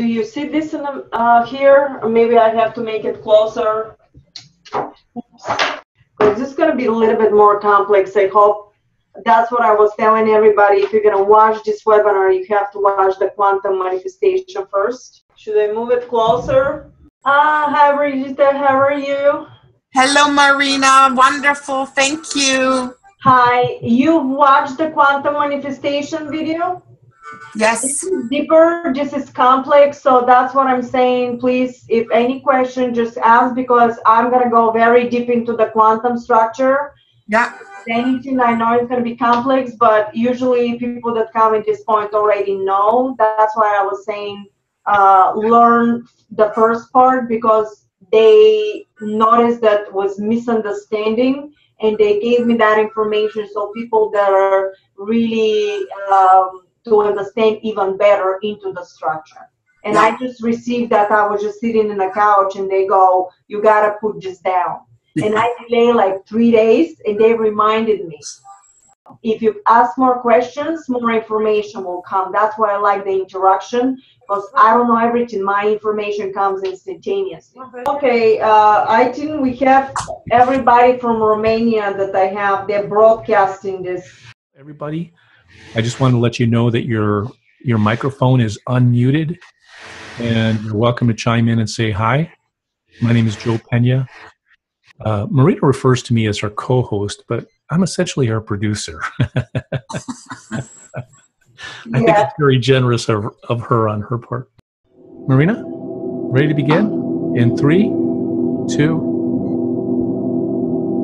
do you see this in the, uh, here? Maybe I have to make it closer. This is going to be a little bit more complex. I hope that's what I was telling everybody. If you're going to watch this webinar, you have to watch the quantum manifestation first. Should I move it closer? Ah, hi, Brigitte. How are you? Hello, Marina. Wonderful. Thank you. Hi. You've watched the quantum manifestation video? Yes. This is deeper. This is complex. So that's what I'm saying. Please, if any question, just ask because I'm going to go very deep into the quantum structure. Yeah. Anything I know is going to be complex, but usually people that come at this point already know. That's why I was saying uh, learn the first part because they noticed that was misunderstanding and they gave me that information so people that are really um, to understand even better into the structure and i just received that i was just sitting in the couch and they go you gotta put this down and i delay like three days and they reminded me if you ask more questions more information will come that's why i like the interaction because I don't know everything. My information comes instantaneously. Okay, uh, I think we have everybody from Romania that I have. They're broadcasting this. Everybody, I just want to let you know that your your microphone is unmuted, and you're welcome to chime in and say hi. My name is Joe Pena. Uh, Marina refers to me as her co-host, but I'm essentially her producer. I think it's very generous of, of her on her part. Marina, ready to begin? In three, two.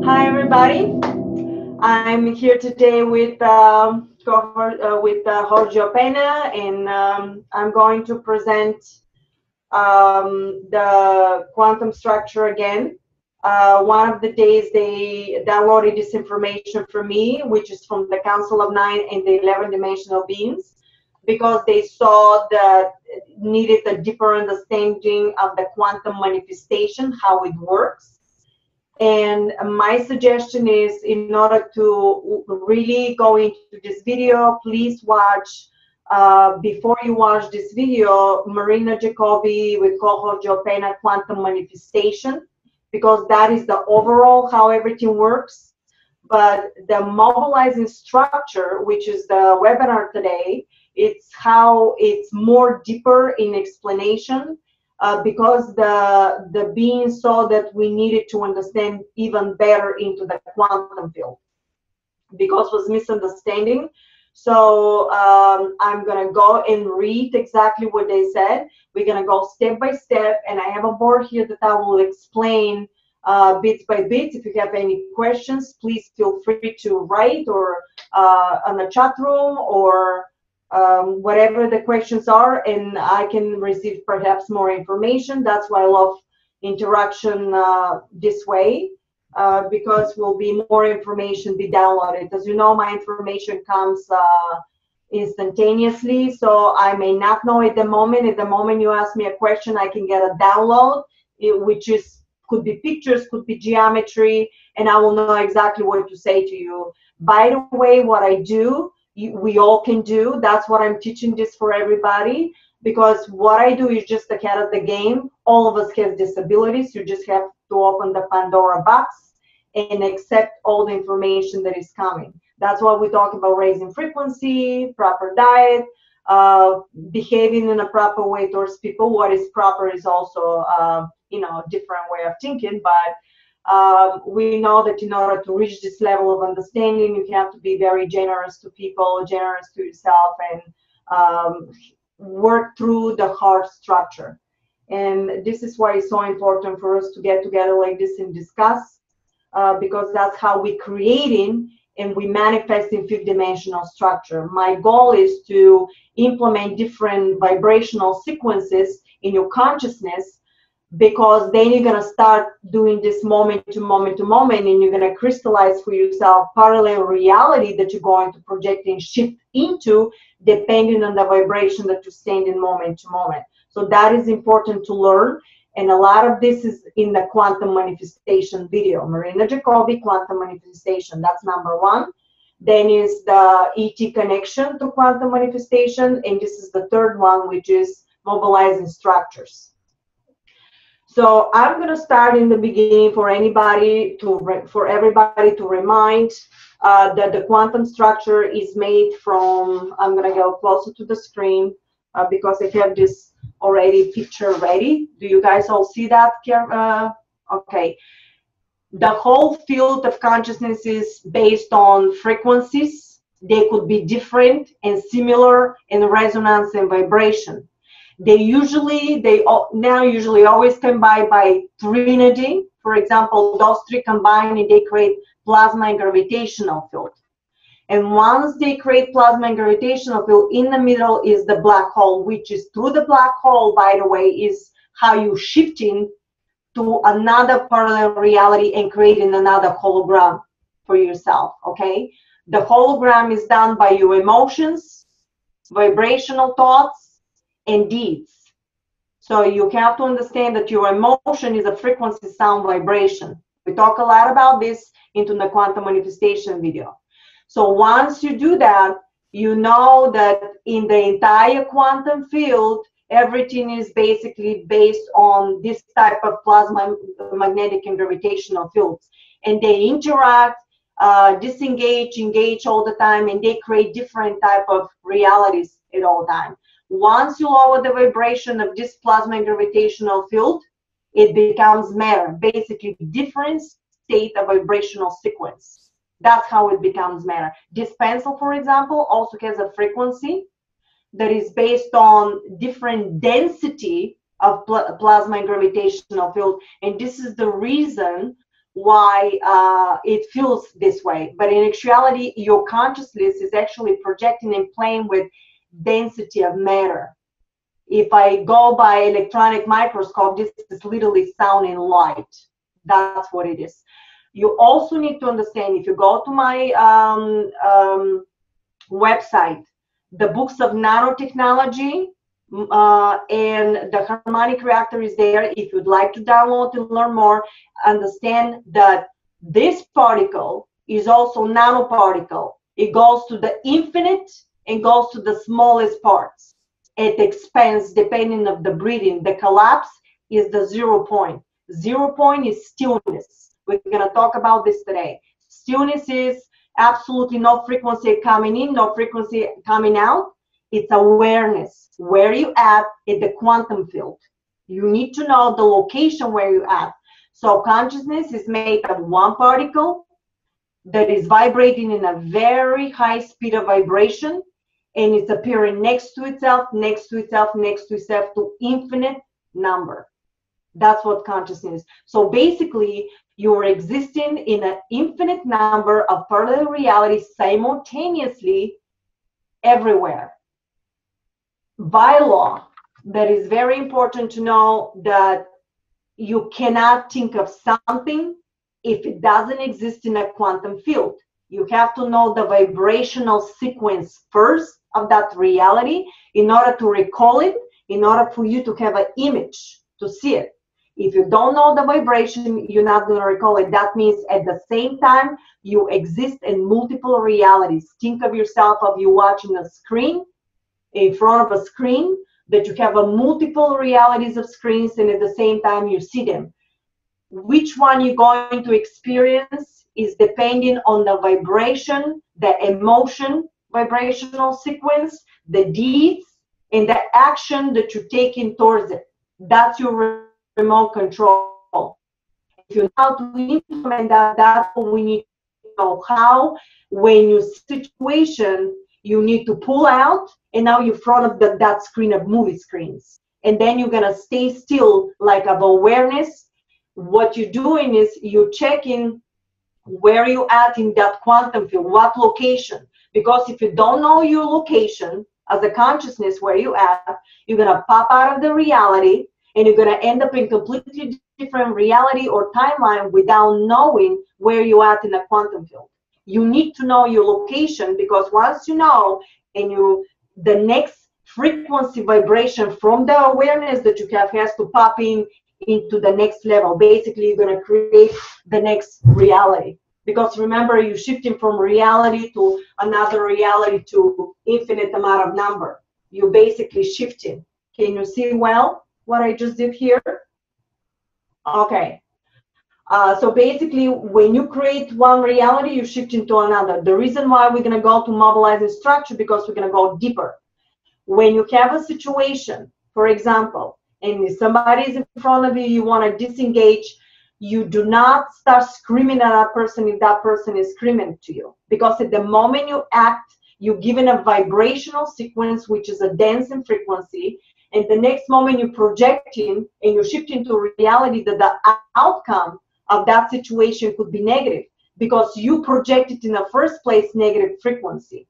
Hi, everybody. I'm here today with um, uh, with uh, Jorge Pena, and um, I'm going to present um, the quantum structure again. Uh, one of the days they downloaded this information for me, which is from the Council of Nine and the 11 dimensional beings, because they saw that needed a deeper understanding of the quantum manifestation, how it works. And my suggestion is in order to really go into this video, please watch uh, before you watch this video, Marina Jacobi with Jorge Pena Quantum Manifestation because that is the overall how everything works. But the mobilizing structure, which is the webinar today, it's how it's more deeper in explanation uh, because the the being saw that we needed to understand even better into the quantum field because was misunderstanding. So um, I'm gonna go and read exactly what they said. We're gonna go step by step, and I have a board here that I will explain uh, bit by bit. If you have any questions, please feel free to write or uh, on the chat room or um, whatever the questions are, and I can receive perhaps more information. That's why I love interaction uh, this way. Uh, because will be more information be downloaded. As you know, my information comes uh, instantaneously, so I may not know at the moment. At the moment you ask me a question, I can get a download, which is could be pictures, could be geometry, and I will know exactly what to say to you. By the way, what I do, we all can do. That's what I'm teaching this for everybody because what I do is just the cat of the game. All of us have disabilities. You just have to open the Pandora box and accept all the information that is coming. That's why we talk about raising frequency, proper diet, uh, behaving in a proper way towards people. What is proper is also, uh, you know, a different way of thinking. But um, we know that in order to reach this level of understanding, you have to be very generous to people, generous to yourself, and um, work through the heart structure. And this is why it's so important for us to get together like this and discuss uh, because that's how we're creating and we manifest in fifth dimensional structure. My goal is to implement different vibrational sequences in your consciousness because then you're going to start doing this moment to moment to moment and you're going to crystallize for yourself parallel reality that you're going to project and shift into depending on the vibration that you stand in moment to moment. So that is important to learn and a lot of this is in the quantum manifestation video. Marina Jacobi, quantum manifestation, that's number one. Then is the ET connection to quantum manifestation. And this is the third one, which is mobilizing structures. So I'm going to start in the beginning for anybody to re- for everybody to remind uh, that the quantum structure is made from. I'm going to go closer to the screen uh, because I have this already picture ready. Do you guys all see that? Uh, okay. The whole field of consciousness is based on frequencies. They could be different and similar in resonance and vibration they usually, they all, now usually always combine by trinity. For example, those three combine and they create plasma and gravitational field. And once they create plasma and gravitational field, in the middle is the black hole, which is through the black hole, by the way, is how you shifting to another parallel reality and creating another hologram for yourself. Okay. The hologram is done by your emotions, vibrational thoughts, and deeds. So you have to understand that your emotion is a frequency, sound, vibration. We talk a lot about this into the quantum manifestation video. So once you do that, you know that in the entire quantum field, everything is basically based on this type of plasma magnetic and gravitational fields. And they interact, uh, disengage, engage all the time, and they create different type of realities at all time. Once you lower the vibration of this plasma gravitational field, it becomes matter, basically different state of vibrational sequence. That's how it becomes matter. This pencil, for example, also has a frequency that is based on different density of pl- plasma and gravitational field. And this is the reason why uh, it feels this way. But in actuality, your consciousness is actually projecting and playing with density of matter. If I go by electronic microscope, this is literally sound and light. That's what it is. You also need to understand if you go to my um, um, website, the books of nanotechnology uh, and the harmonic reactor is there. If you'd like to download and learn more, understand that this particle is also nanoparticle. It goes to the infinite and goes to the smallest parts. It expands depending of the breathing. The collapse is the zero point. Zero point is stillness. We're gonna talk about this today. Stillness is absolutely no frequency coming in, no frequency coming out. It's awareness. Where you at in the quantum field. You need to know the location where you at. So consciousness is made of one particle that is vibrating in a very high speed of vibration and it's appearing next to itself, next to itself, next to itself to infinite number. That's what consciousness is. So basically, you're existing in an infinite number of parallel realities simultaneously everywhere. By law, that is very important to know that you cannot think of something if it doesn't exist in a quantum field. You have to know the vibrational sequence first of that reality in order to recall it, in order for you to have an image to see it. If you don't know the vibration, you're not going to recall it. That means at the same time, you exist in multiple realities. Think of yourself of you watching a screen in front of a screen that you have a multiple realities of screens and at the same time you see them. Which one you're going to experience is depending on the vibration, the emotion, vibrational sequence, the deeds, and the action that you're taking towards it. That's your remote control. If you know how to implement that, that's what we need to know how. When you situation, you need to pull out, and now you're in front of the, that screen of movie screens. And then you're gonna stay still, like of awareness. What you're doing is you're checking where you at in that quantum field, what location. Because if you don't know your location as a consciousness where you at, you're gonna pop out of the reality and you're gonna end up in completely different reality or timeline without knowing where you at in the quantum field. You need to know your location because once you know and you the next frequency vibration from the awareness that you have has to pop in into the next level. Basically, you're going to create the next reality because remember you're shifting from reality to another reality to infinite amount of number you're basically shifting Can you see well what I just did here? Okay. Uh, so basically, when you create one reality, you shift into another. The reason why we're going to go to mobilizing structure because we're going to go deeper. When you have a situation, for example, and if somebody is in front of you, you want to disengage, you do not start screaming at that person if that person is screaming to you. Because at the moment you act, you're given a vibrational sequence, which is a dancing frequency. And the next moment you're projecting and you shift into reality that the outcome of that situation could be negative because you projected in the first place negative frequency.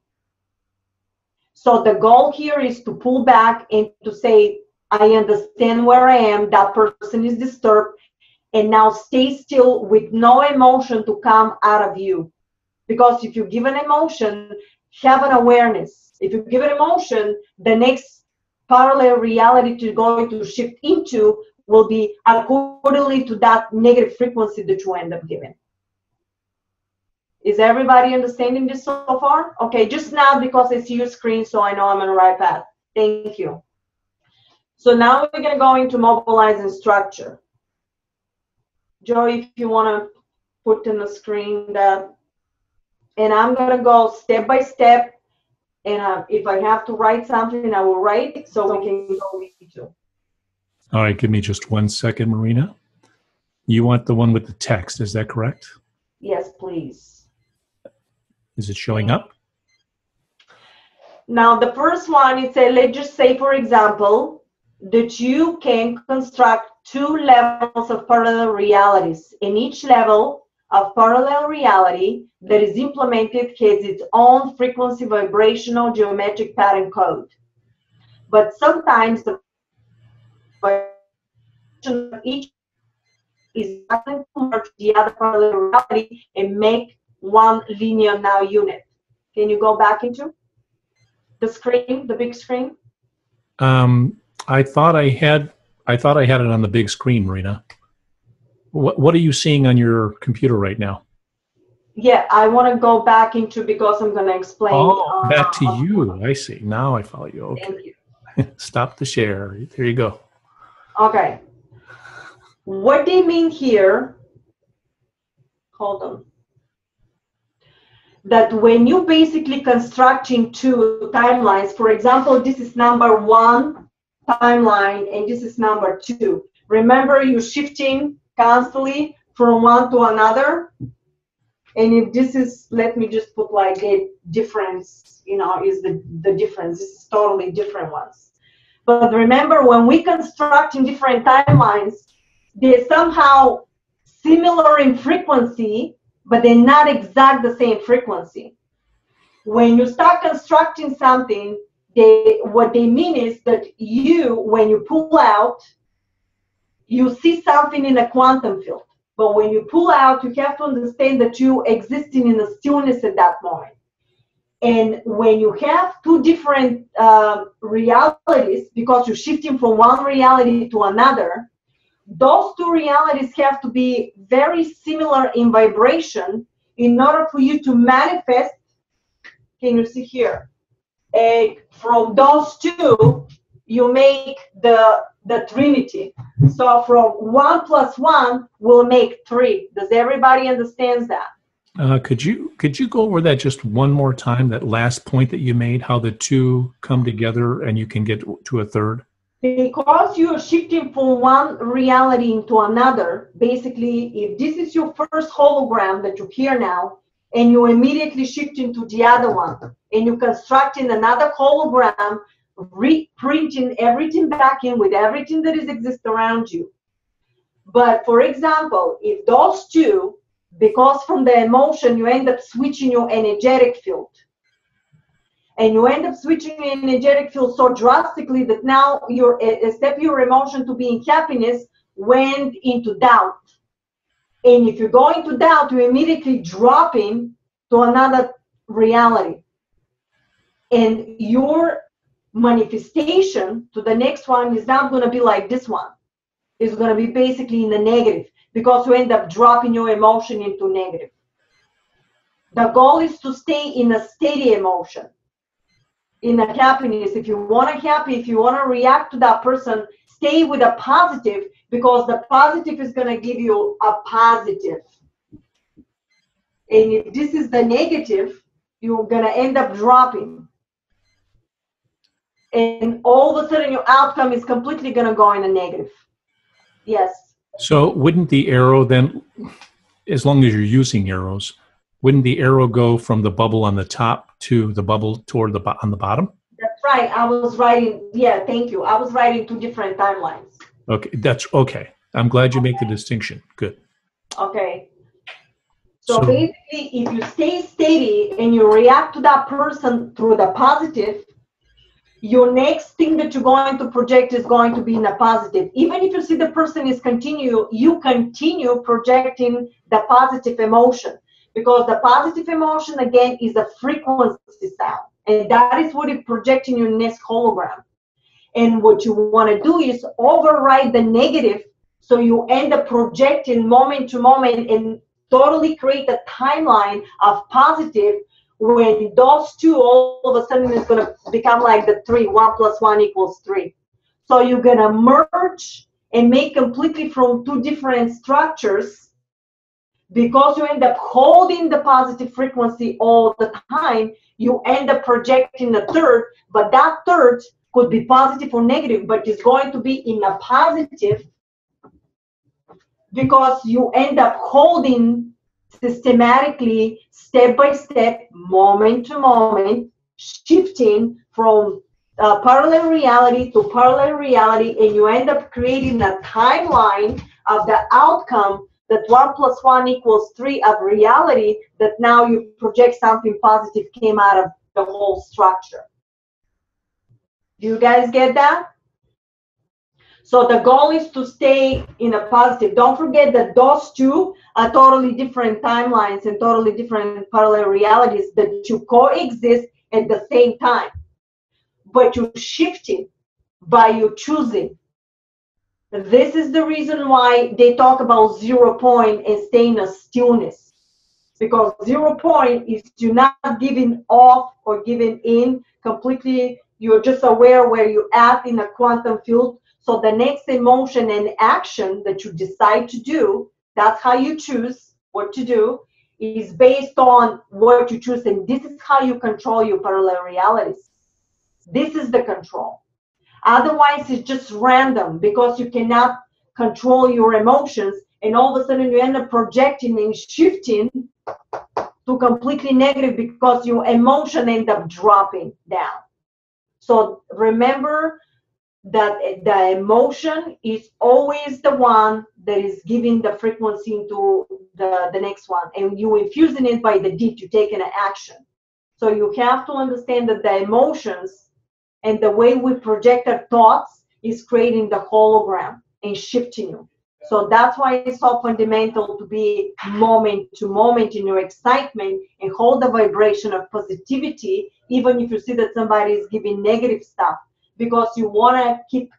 So the goal here is to pull back and to say, I understand where I am, that person is disturbed, and now stay still with no emotion to come out of you. Because if you give an emotion, have an awareness. If you give an emotion, the next parallel reality to going to shift into will be accordingly to that negative frequency that you end up giving. Is everybody understanding this so far? Okay, just now because I see your screen, so I know I'm on the right path. Thank you. So now we're going to go into mobilizing structure. Joe, if you want to put in the screen that, and I'm going to go step by step. And uh, if I have to write something, I will write so we can go with into. All right, give me just one second, Marina. You want the one with the text, is that correct? Yes, please. Is it showing up? Now, the first one, it's a, let's just say, for example, that you can construct two levels of parallel realities. In each level of parallel reality that is implemented has its own frequency vibrational geometric pattern code. But sometimes the vibration of each is going to merge the other parallel reality and make one linear now unit. Can you go back into the screen, the big screen? Um, I thought I had I thought I had it on the big screen, Marina. What what are you seeing on your computer right now? Yeah, I want to go back into because I'm going to explain. Oh, uh, back to you. I see. Now I follow you. Okay. Thank you. Stop the share. There you go. Okay. What they mean here, hold on, that when you basically constructing two timelines, for example, this is number one timeline and this is number two. Remember, you're shifting constantly from one to another. And if this is, let me just put like a difference, you know, is the, the difference. This is totally different ones. But remember, when we construct in different timelines, they're somehow similar in frequency, but they're not exact the same frequency. When you start constructing something, they what they mean is that you, when you pull out, you see something in a quantum field. But when you pull out, you have to understand that you existing in a stillness at that moment. And when you have two different uh, realities, because you're shifting from one reality to another, those two realities have to be very similar in vibration in order for you to manifest. Can you see here? Uh, from those two, you make the the trinity. So from one plus one will make three. Does everybody understands that? Uh, could you could you go over that just one more time? That last point that you made, how the two come together and you can get to a third. Because you're shifting from one reality into another. Basically, if this is your first hologram that you hear now, and you immediately shift into the other one, and you're constructing another hologram, reprinting everything back in with everything that is exist around you. But for example, if those two because from the emotion you end up switching your energetic field. And you end up switching your energetic field so drastically that now your a step your emotion to being happiness went into doubt and if you go into doubt you immediately dropping to another reality and your manifestation to the next one is not going to be like this one it's going to be basically in the negative because you end up dropping your emotion into negative. The goal is to stay in a steady emotion. in a happiness. If you want to happy, if you want to react to that person, stay with a positive because the positive is going to give you a positive. And if this is the negative, you're going to end up dropping. And all of a sudden, your outcome is completely going to go in a negative. Yes. So wouldn't the arrow then, as long as you're using arrows, wouldn't the arrow go from the bubble on the top to the bubble toward the on the bottom? Right. I was writing. Yeah, thank you. I was writing two different timelines. Okay, that's okay. I'm glad you make the distinction. Good. Okay. So, So- basically, if you stay steady and you react to that person through the positive, your next thing that you're going to project is going to be in a positive. Even if you see the person is continue, you continue projecting the positive emotion because the positive emotion again is a frequency sound, and that is what you project in your next hologram. And what you want to do is override the negative so you end up projecting moment to moment and totally create a timeline of positive when those two all of a sudden is going to become like the three one plus one equals three so you're going to merge and make completely from two different structures because you end up holding the positive frequency all the time you end up projecting a third but that third could be positive or negative but it's going to be in a positive because you end up holding systematically, step by step, moment to moment, shifting from uh, parallel reality to parallel reality, and you end up creating a timeline of the outcome that one plus one equals three of reality that now you project something positive came out of the whole structure. Do you guys get that? So the goal is to stay in a positive. Don't forget that those two are totally different timelines and totally different parallel realities that you coexist at the same time. But you're shifting by you choosing. This is the reason why they talk about zero point and a stillness. Because zero point is you're not giving off or giving in completely. You're just aware where you're at in a quantum field so the next emotion and action that you decide to do, that's how you choose what to do, is based on what you choose. And this is how you control your parallel realities. This is the control. Otherwise, it's just random because you cannot control your emotions. And all of a sudden, you end up projecting and shifting to completely negative because your emotion end up dropping down. So remember that the emotion is always the one that is giving the frequency into the, the next one and you infusing it by the deed you take an action so you have to understand that the emotions and the way we project our thoughts is creating the hologram and shifting you. So that's why it's so fundamental to be moment to moment in your excitement and hold the vibration of positivity even if you see that somebody is giving negative stuff because you want to keep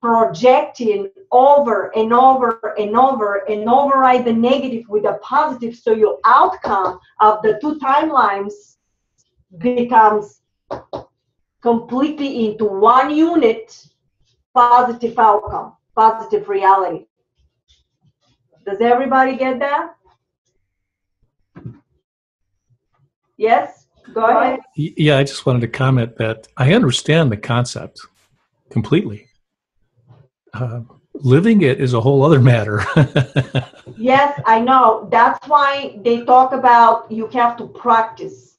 projecting over and over and over and override the negative with a positive so your outcome of the two timelines becomes completely into one unit positive outcome positive reality does everybody get that yes go ahead Yeah, I just wanted to comment that I understand the concept completely. Uh, living it is a whole other matter. Yes, I know. That's why they talk about you have to practice.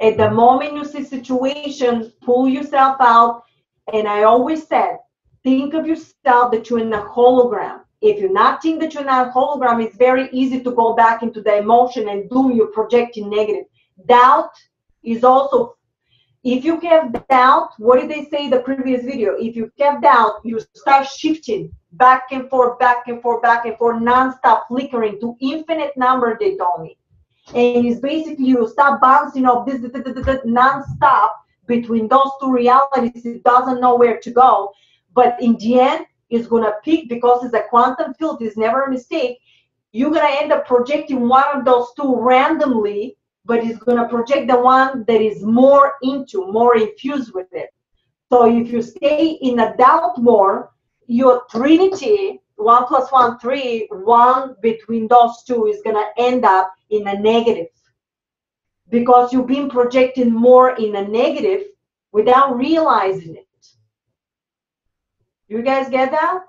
At the uh-huh. moment you see situation, pull yourself out. And I always said, think of yourself that you're in a hologram. If you're not think that you're in a hologram, it's very easy to go back into the emotion and do your projecting negative. Doubt is also if you have doubt, what did they say in the previous video? If you have doubt, you start shifting back and forth, back and forth, back and forth, non-stop flickering to infinite number, they told me. And it's basically you start bouncing off this, non-stop between those two realities. It doesn't know where to go. But in the end, it's gonna peak because it's a quantum field, it's never a mistake. You're gonna end up projecting one of those two randomly but it's going to project the one that is more into, more infused with it. So if you stay in a doubt more, your trinity, one plus one, three, one between those two is going to end up in a negative because you've been projecting more in a negative without realizing it. You guys get that?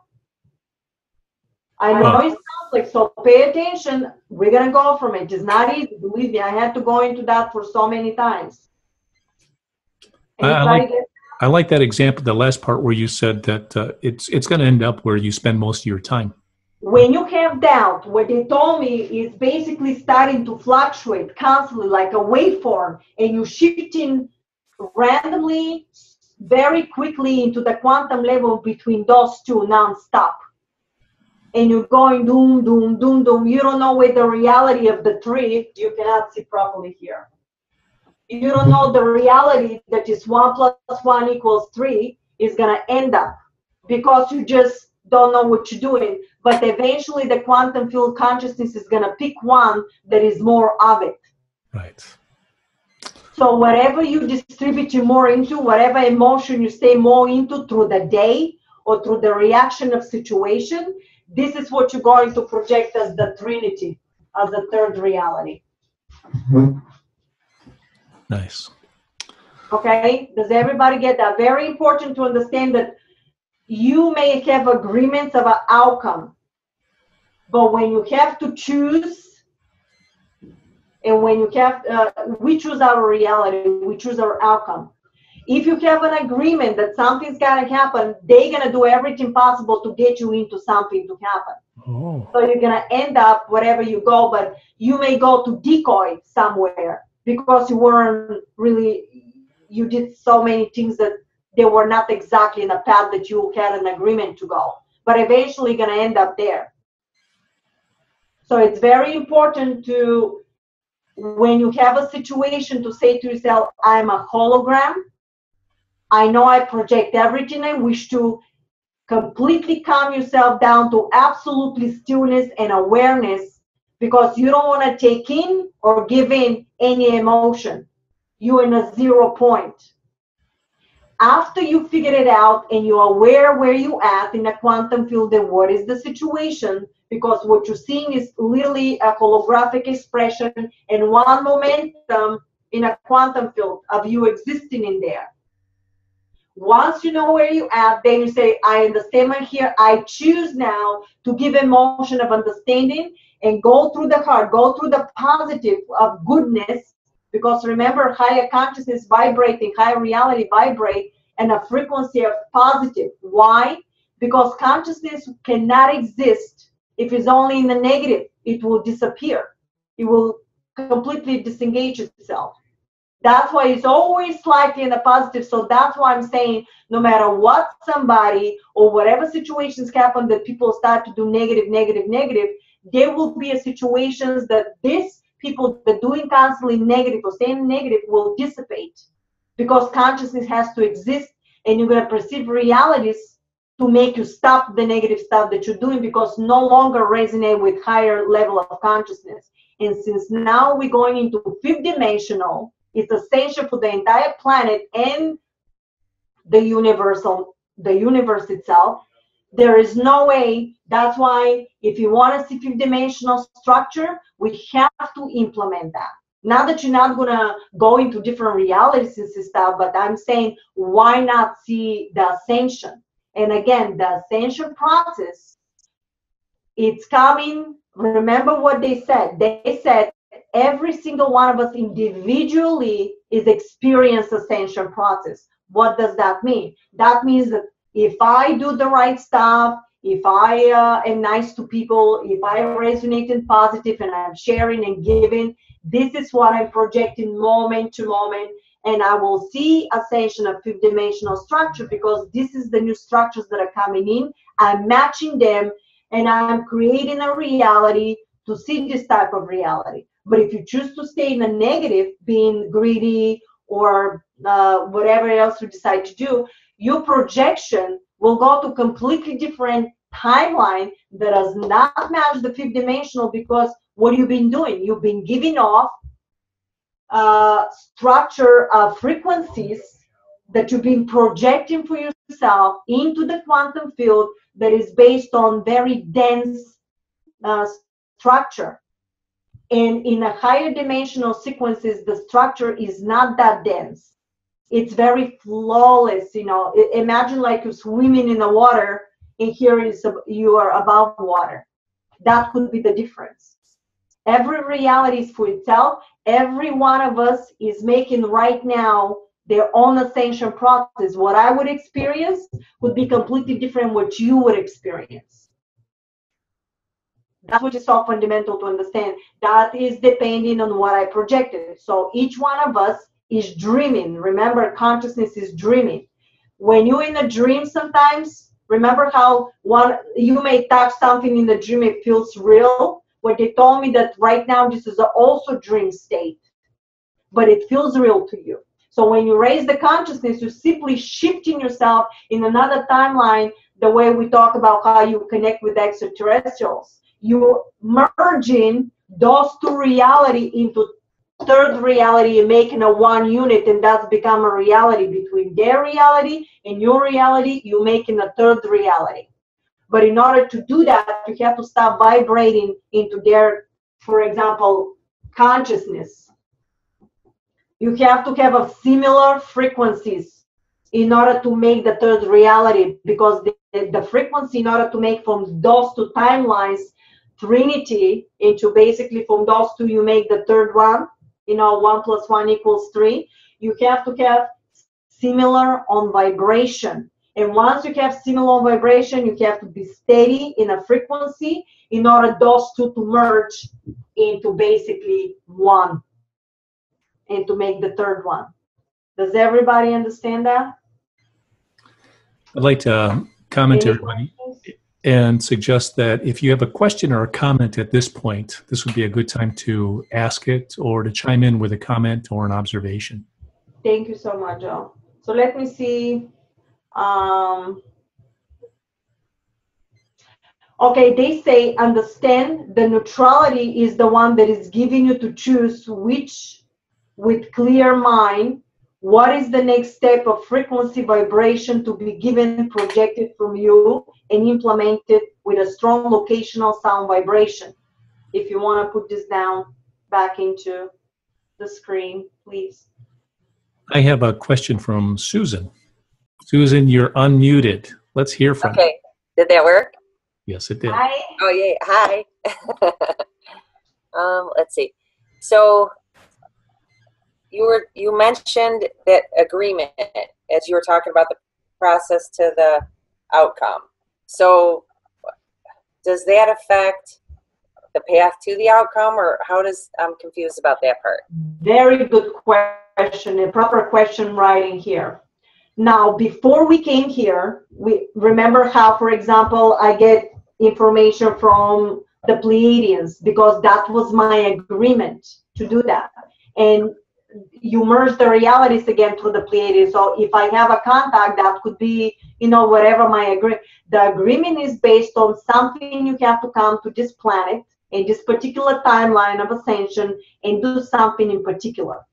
I know it sounds like so. Pay attention. We're gonna go from it. It's not easy. Believe me, I had to go into that for so many times. I- I like- I like that example, the last part where you said that uh, it's it's going to end up where you spend most of your time. when you have doubt, what they told me is basically starting to fluctuate constantly like a waveform, and you shifting randomly, very quickly into the quantum level between those two non-stop. And you're going doom, doom, doom, doom. You don't know where the reality of the tree, you cannot see properly here. You don't know the reality that is one plus one equals three is gonna end up because you just don't know what you're doing. But eventually, the quantum field consciousness is going to pick one that is more of it. Right. So, whatever you distribute you more into, whatever emotion you stay more into through the day or through the reaction of situation, this is what you're going to project as the Trinity, as the third reality. Hmm. Nice. Okay? Does everybody get that? Very important to understand that you may have agreements about outcome, but when you have to choose, and when you have, uh, we choose our reality, we choose our outcome. If you have an agreement that something's gonna happen, they're gonna do everything possible to get you into something to happen. Oh. So you're gonna end up wherever you go, but you may go to decoy somewhere because you weren't really you did so many things that they were not exactly in the path that you had an agreement to go. But eventually gonna end up there. So it's very important to when you have a situation to say to yourself, I'm a hologram. I know I project everything I wish to completely calm yourself down to absolutely stillness and awareness because you don't want to take in or give in any emotion. You're in a zero point. After you figure it out and you're aware where you at in a quantum field and what is the situation, because what you're seeing is literally a holographic expression and one momentum in a quantum field of you existing in there. Once you know where you at, then you say, I understand my here. I choose now to give emotion of understanding and go through the heart, go through the positive of goodness. Because remember, higher consciousness vibrating, higher reality vibrate, and a frequency of positive. Why? Because consciousness cannot exist if it's only in the negative. It will disappear. It will completely disengage itself. That's why it's always slightly in the positive. So that's why I'm saying no matter what somebody or whatever situations happen that people start to do negative, negative, negative, there will be a situations that this people that doing constantly negative or saying negative will dissipate because consciousness has to exist and you're going to perceive realities to make you stop the negative stuff that you're doing because no longer resonate with higher level of consciousness. And since now we're going into fifth dimensional, it's essential for the entire planet and the universal the universe itself there is no way. That's why if you want to see fifth dimensional structure we have to implement that. Not that you're not going to go into different realities and stuff but i'm saying why not see the ascension? And again the ascension process it's coming. Remember what they said. They said every single one of us individually is experience ascension process. What does that mean? That means that if i do the right stuff if i uh, am nice to people if i resonate in positive and i'm sharing and giving this is what i'm projecting moment to moment. And i will see ascension of fifth dimensional structure because this is the new structures that are coming in. I'm matching them and i'm creating a reality to see this type of reality. But if you choose to stay in a negative, being greedy or uh, whatever else you decide to do, your projection will go to completely different timeline that does not match the fifth dimensional because what you've been doing, you've been giving off uh, structure of frequencies that you've been projecting for yourself into the quantum field that is based on very dense uh, structure. And in a higher dimensional sequences, the structure is not that dense. It's very flawless. You know, imagine like you're swimming in the water, and here is you are above water. That could be the difference. Every reality is for itself. Every one of us is making right now their own ascension process. What I would experience would be completely different what you would experience. That's what is so fundamental to understand. That is depending on what I projected. So each one of us is dreaming. Remember, consciousness is dreaming. When you're in a dream, sometimes remember how one you may touch something in the dream, it feels real. When they told me that right now this is also dream state, but it feels real to you. So when you raise the consciousness, you're simply shifting yourself in another timeline. The way we talk about how you connect with extraterrestrials, you're merging those two reality into third reality and making a one unit, and that's become a reality between their reality and your reality. You're making a third reality. But in order to do that, you have to start vibrating into their, for example, consciousness you have to have a similar frequencies in order to make the third reality because the, the frequency in order to make from those two timelines trinity into basically from those two you make the third one you know one plus one equals three you have to have similar on vibration and once you have similar on vibration you have to be steady in a frequency in order those two to merge into basically one and to make the third one. Does everybody understand that? I'd like to comment to everybody questions? And suggest that if you have a question or a comment at this point, this would be a good time to ask it or to chime in with a comment or an observation. Thank you so much, Joe. So let me see. Um, okay, they say understand the neutrality is the one that is giving you to choose which, with clear mind, what is the next step of frequency vibration to be given, projected from you, and implemented with a strong locational sound vibration. If you want to put this down back into the screen, please. I have a question from Susan. Susan, you're unmuted. Let's hear from you. Okay, did that work? Yes, it did. Hi. Oh, yeah hi. um, let's see. So you were you mentioned that agreement as you were talking about the process to the outcome. So does that affect the path to the outcome or how does I'm confused about that part. Very good question, a proper question writing here. Now, before we came here, we remember how, for example, I get information from the Pleiadians because that was my agreement to do that. And you merge the realities again through the Pleiades. So if I have a contact, that could be, you know, whatever my agreement. The agreement is based on something you have to come to this planet in this particular timeline of ascension and do something in particular.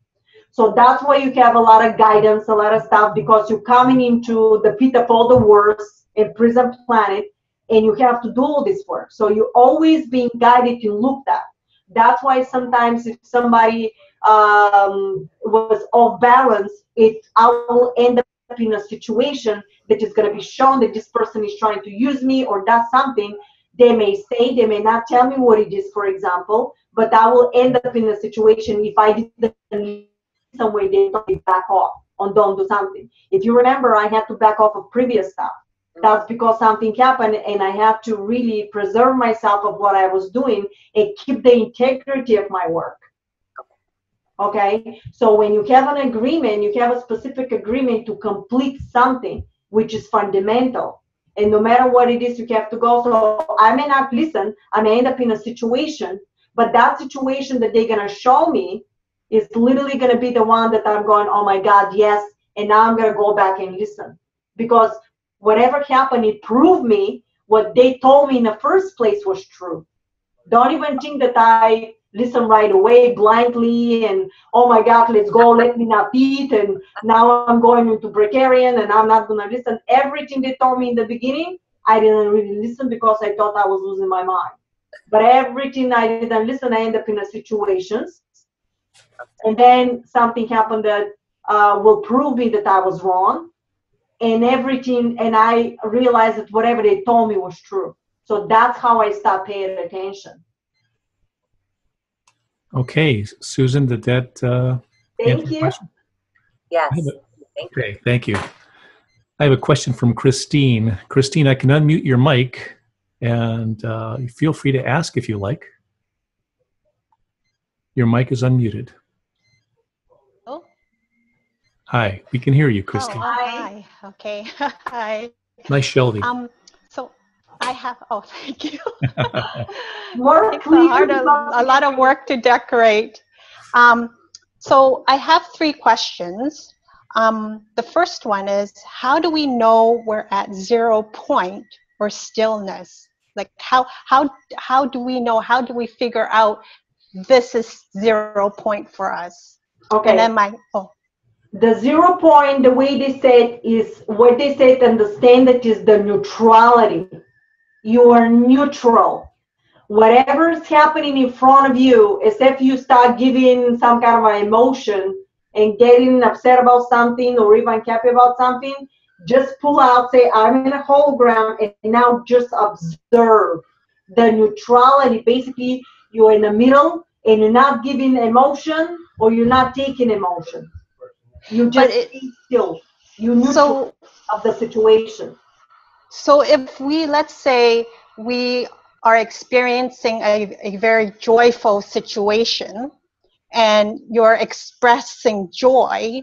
So that's why you have a lot of guidance, a lot of stuff, because you're coming into the pit of all the worst in prison planet, and you have to do all this work. So you're always being guided and looked at. That's why sometimes if somebody um, was off balance, it I will end up in a situation that is going to be shown that this person is trying to use me or does something. They may say, they may not tell me what it is, for example, but I will end up in a situation if I didn't some way they don't back off on don't do something. If you remember, I had to back off of previous stuff. That's because something happened and I have to really preserve myself of what I was doing and keep the integrity of my work. Okay, so when you have an agreement, you have a specific agreement to complete something which is fundamental. And no matter what it is, you have to go. So I may not listen, I may end up in a situation, but that situation that they're gonna show me is literally gonna be the one that I'm going, oh my God, yes, and now I'm gonna go back and listen. Because whatever happened, it proved me what they told me in the first place was true. Don't even think that I listen right away blindly and oh my god let's go let me not eat and now i'm going into breatharian and i'm not going to listen. Everything they told me in the beginning i didn't really listen because i thought i was losing my mind. But everything i didn't listen i end up in a situations. And then something happened that uh, will prove me that i was wrong. And everything and i realized that whatever they told me was true. So that's how i start paying attention Okay, Susan, did that uh, thank your you question? Yes. A- Thank you. Okay, thank you. I have a question from Christine. Christine, I can unmute your mic and uh, feel free to ask if you like. Your mic is unmuted. Oh. Hi, we can hear you, Christine. Oh, Hi. hi. Okay. hi. Nice shelving. Um. I have. Oh, thank you. more It's a, hard, a, a lot of work to decorate. Um. So I have three questions. Um. The first one is, how do we know we're at zero point or stillness? Like how how how do we know? How do we figure out this is zero point for us? okay And then my oh the zero point the way they said is what they said understand that is the neutrality you are neutral. Whatever is happening in front of you is if you start giving some kind of an emotion and getting upset about something or even happy about something just pull out say i'm in a hologram and now just observe the neutrality. Basically you're in the middle and you're not giving emotion or you're not taking emotion. You just it- stay still. You neutral so of the situation So if we, let's say, we are experiencing a, a very joyful situation and you're expressing joy,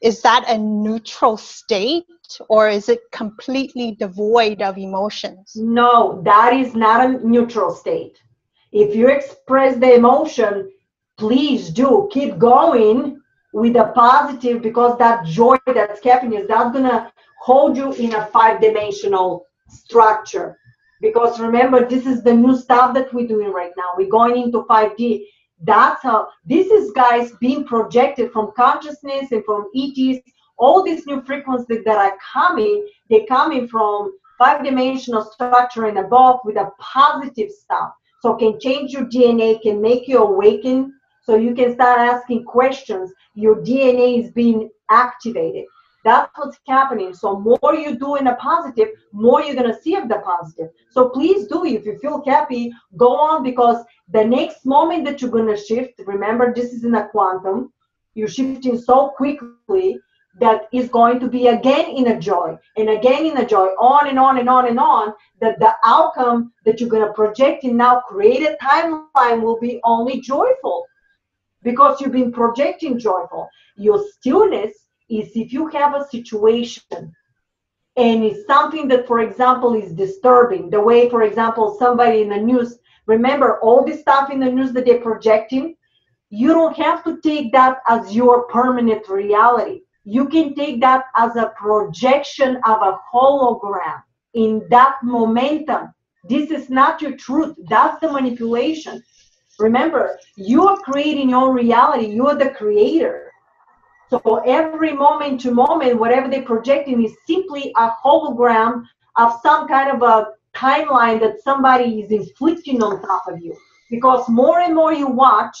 is that a neutral state or is it completely devoid of emotions? No, that is not a neutral state. If you express the emotion, please do keep going with a positive because that joy that's happening is that's gonna hold you in a five-dimensional structure. Because remember, this is the new stuff that we're doing right now. We're going into 5D. That's how this is guys being projected from consciousness and from ETs. All these new frequencies that are coming, they're coming from five dimensional structure and above with a positive stuff. So can change your DNA, can make you awaken. So you can start asking questions. Your DNA is being activated. That's what's happening. So more you do in a positive, more you're gonna see of the positive. So please do if you feel happy, go on because the next moment that you're gonna shift, remember this is in a quantum, you're shifting so quickly that is going to be again in a joy and again in a joy, on and on and on and on, that the outcome that you're going to project in now created timeline will be only joyful because you've been projecting joyful. Your stillness is if you have a situation and it's something that, for example, is disturbing, the way, for example, somebody in the news, remember all this stuff in the news that they're projecting, you don't have to take that as your permanent reality you can take that as a projection of a hologram in that momentum. This is not your truth. That's the manipulation. Remember, you are creating your reality. You are the creator. So every moment to moment, whatever they're projecting is simply a hologram of some kind of a timeline that somebody is inflicting on top of you. Because more and more you watch,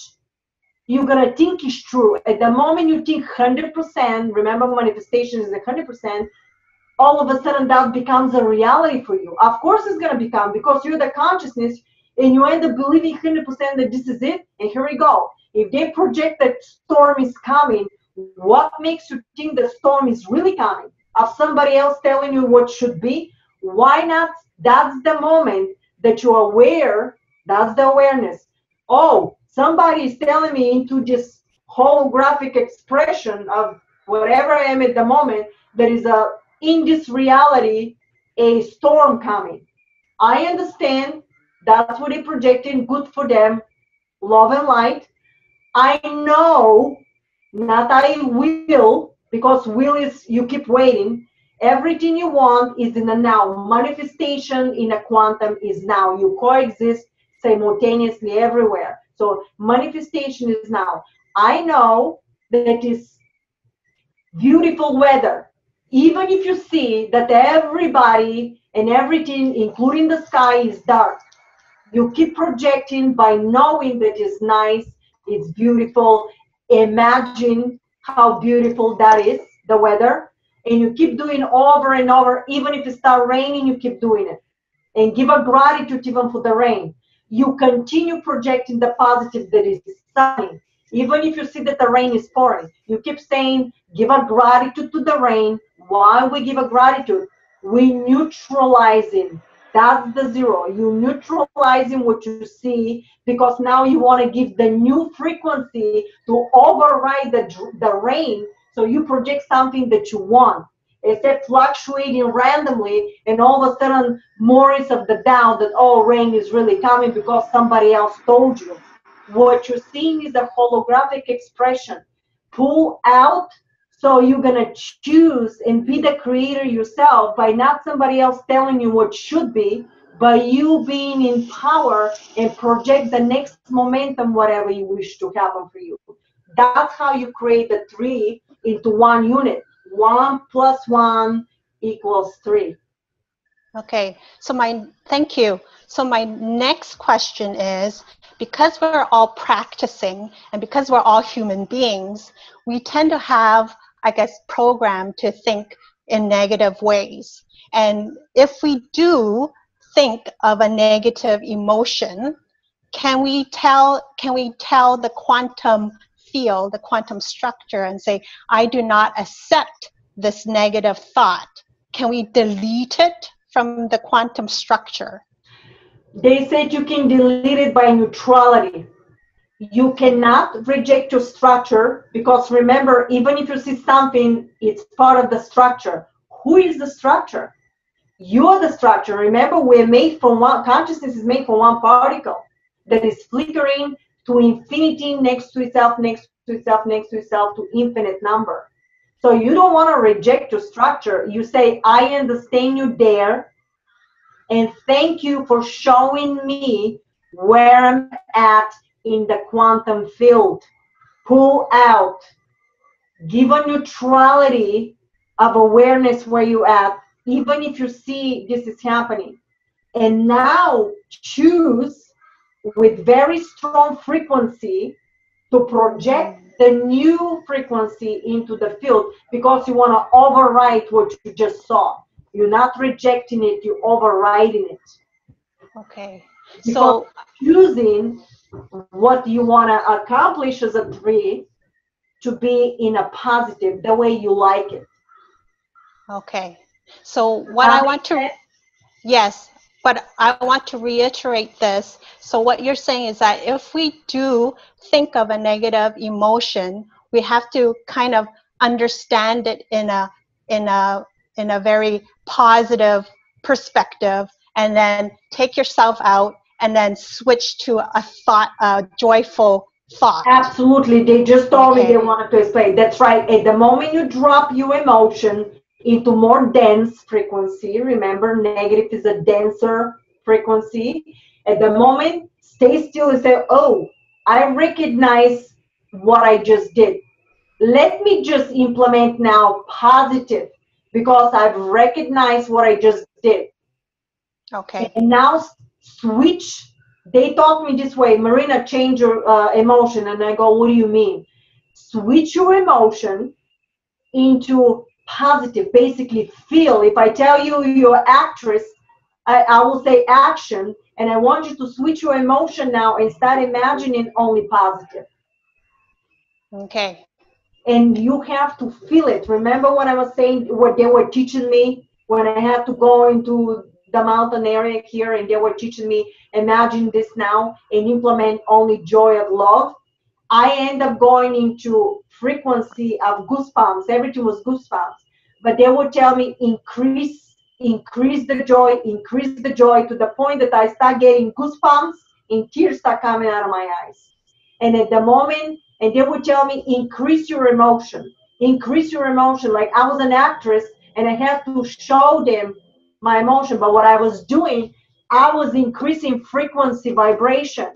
you're gonna think is true. At the moment you think 100%, remember manifestation is 100%, all of a sudden that becomes a reality for you. Of course it's gonna become because you're the consciousness and you end up believing 100% that this is it. And here we go. If they project that storm is coming, what makes you think the storm is really coming? Of somebody else telling you what should be? Why not? That's the moment that you're aware. That's the awareness. Oh, somebody is telling me into this holographic expression of whatever I am at the moment, there is a in this reality a storm coming. I understand that's what they're projecting, good for them, love and light. I know, not I will, because will is you keep waiting. Everything you want is in the now. Manifestation in a quantum is now. You coexist simultaneously everywhere. So manifestation is now. I know that is beautiful weather. Even if you see that everybody and everything, including the sky, is dark, you keep projecting by knowing that it's nice, it's beautiful. Imagine how beautiful that is, the weather. And you keep doing over and over, even if it starts raining, you keep doing it. And give a gratitude even for the rain. You continue projecting the positive that is sunny. Even if you see that the rain is pouring, you keep saying, give a gratitude to the rain. Why we give a gratitude? We neutralizing that's the zero. You neutralizing what you see because now you want to give the new frequency to override the, the rain. So you project something that you want. Instead fluctuating randomly and all of a sudden more is of the doubt that oh rain is really coming because somebody else told you. What you're seeing is a holographic expression. Pull out so you're going to choose and be the creator yourself by not somebody else telling you what should be, but you being in power and project the next momentum, whatever you wish to happen for you. That's how you create the three into one unit. One plus one equals three. Okay, so my, thank you. So my next question is, because we're all practicing and because we're all human beings, we tend to have I guess, programmed to think in negative ways. And if we do think of a negative emotion, can we tell can we tell the quantum field, the quantum structure, and say, I do not accept this negative thought? Can we delete it from the quantum structure? They said you can delete it by neutrality you cannot reject your structure because remember, even if you see something, it's part of the structure. Who is the structure? You're the structure. Remember, we're made from one, consciousness is made from one particle that is flickering to infinity next to itself, next to itself, next to itself, to infinite number. So you don't want to reject your structure. You say, I understand you there, and thank you for showing me where I'm at in the quantum field. Pull out. Give a neutrality of awareness where you at, even if you see this is happening. And now choose with very strong frequency to project the new frequency into the field because you want to override what you just saw. You're not rejecting it, you're overriding it. Okay. Because so choosing what you want to accomplish as a three to be in a positive, the way you like it. Okay. So what I um, want to, yes, but I want to reiterate this. So what you're saying is that if we do think of a negative emotion, we have to kind of understand it in a in a in a very positive perspective and then take yourself out and then switch to a thought, a joyful thought. Absolutely. They just told okay. me they wanted to explain. That's right. At the moment you drop your emotion into more dense frequency, remember, negative is a denser frequency. At the moment, stay still and say, Oh, I recognize what I just did. Let me just implement now positive because I've recognized what I just did. Okay. And now switch. They taught me this way, Marina, change your uh, emotion. And I go, what do you mean? Switch your emotion into positive, basically feel. If I tell you you're actress, I, I will say action. And I want you to switch your emotion now and start imagining only positive. Okay. And you have to feel it. Remember what I was saying, what they were teaching me when I had to go into the mountain area here and they were teaching me imagine this now and implement only joy of love. I end up going into frequency of goosebumps. Everything was goosebumps. But they would tell me increase increase the joy increase the joy to the point that i start getting goosebumps and tears start coming out of my eyes. And at the moment and they would tell me increase your emotion. Increase your emotion. Like i was an actress and i had to show them my emotion. But what I was doing, I was increasing frequency vibration.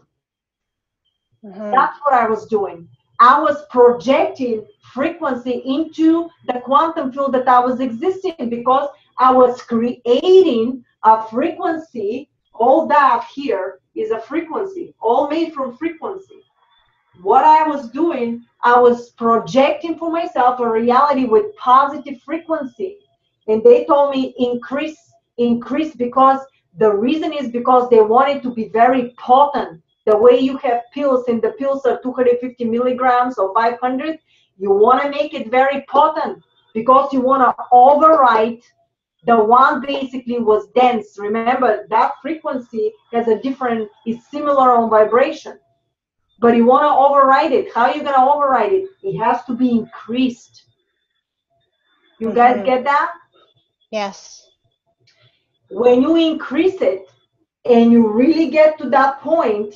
Mhm. That's what I was doing. I was projecting frequency into the quantum field that I was existing because I was creating a frequency. All that here is a frequency, all made from frequency. What I was doing, I was projecting for myself a reality with positive frequency. And they told me increase, increase because the reason is because they want it to be very potent. The way you have pills and the pills are 250 milligrams or 500 you want to make it very potent because you want to override the one basically was dense. Remember that frequency has a different is similar on vibration. But you want to override it. How are you going to override it? It has to be increased. You guys Mhm. get that? Yes. When you increase it and you really get to that point,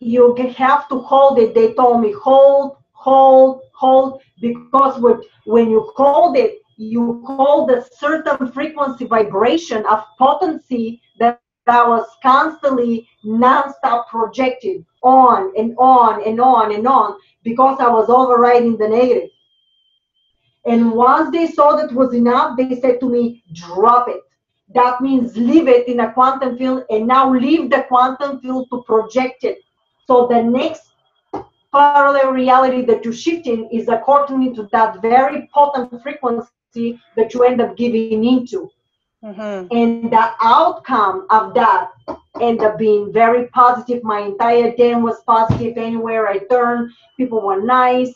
you have to hold it. They told me hold, hold, hold, because when you hold it, you hold a certain frequency vibration of potency that I was constantly non-stop projected on and on and on and on because I was overriding the negative. And once they saw that was enough, they said to me, drop it. That means leave it in a quantum field and now leave the quantum field to project it. So the next parallel reality that you shift in is according to that very potent frequency that you end up giving into. Mhm. And the outcome of that ended up being very positive. My entire day was positive. Anywhere I turned, people were nice.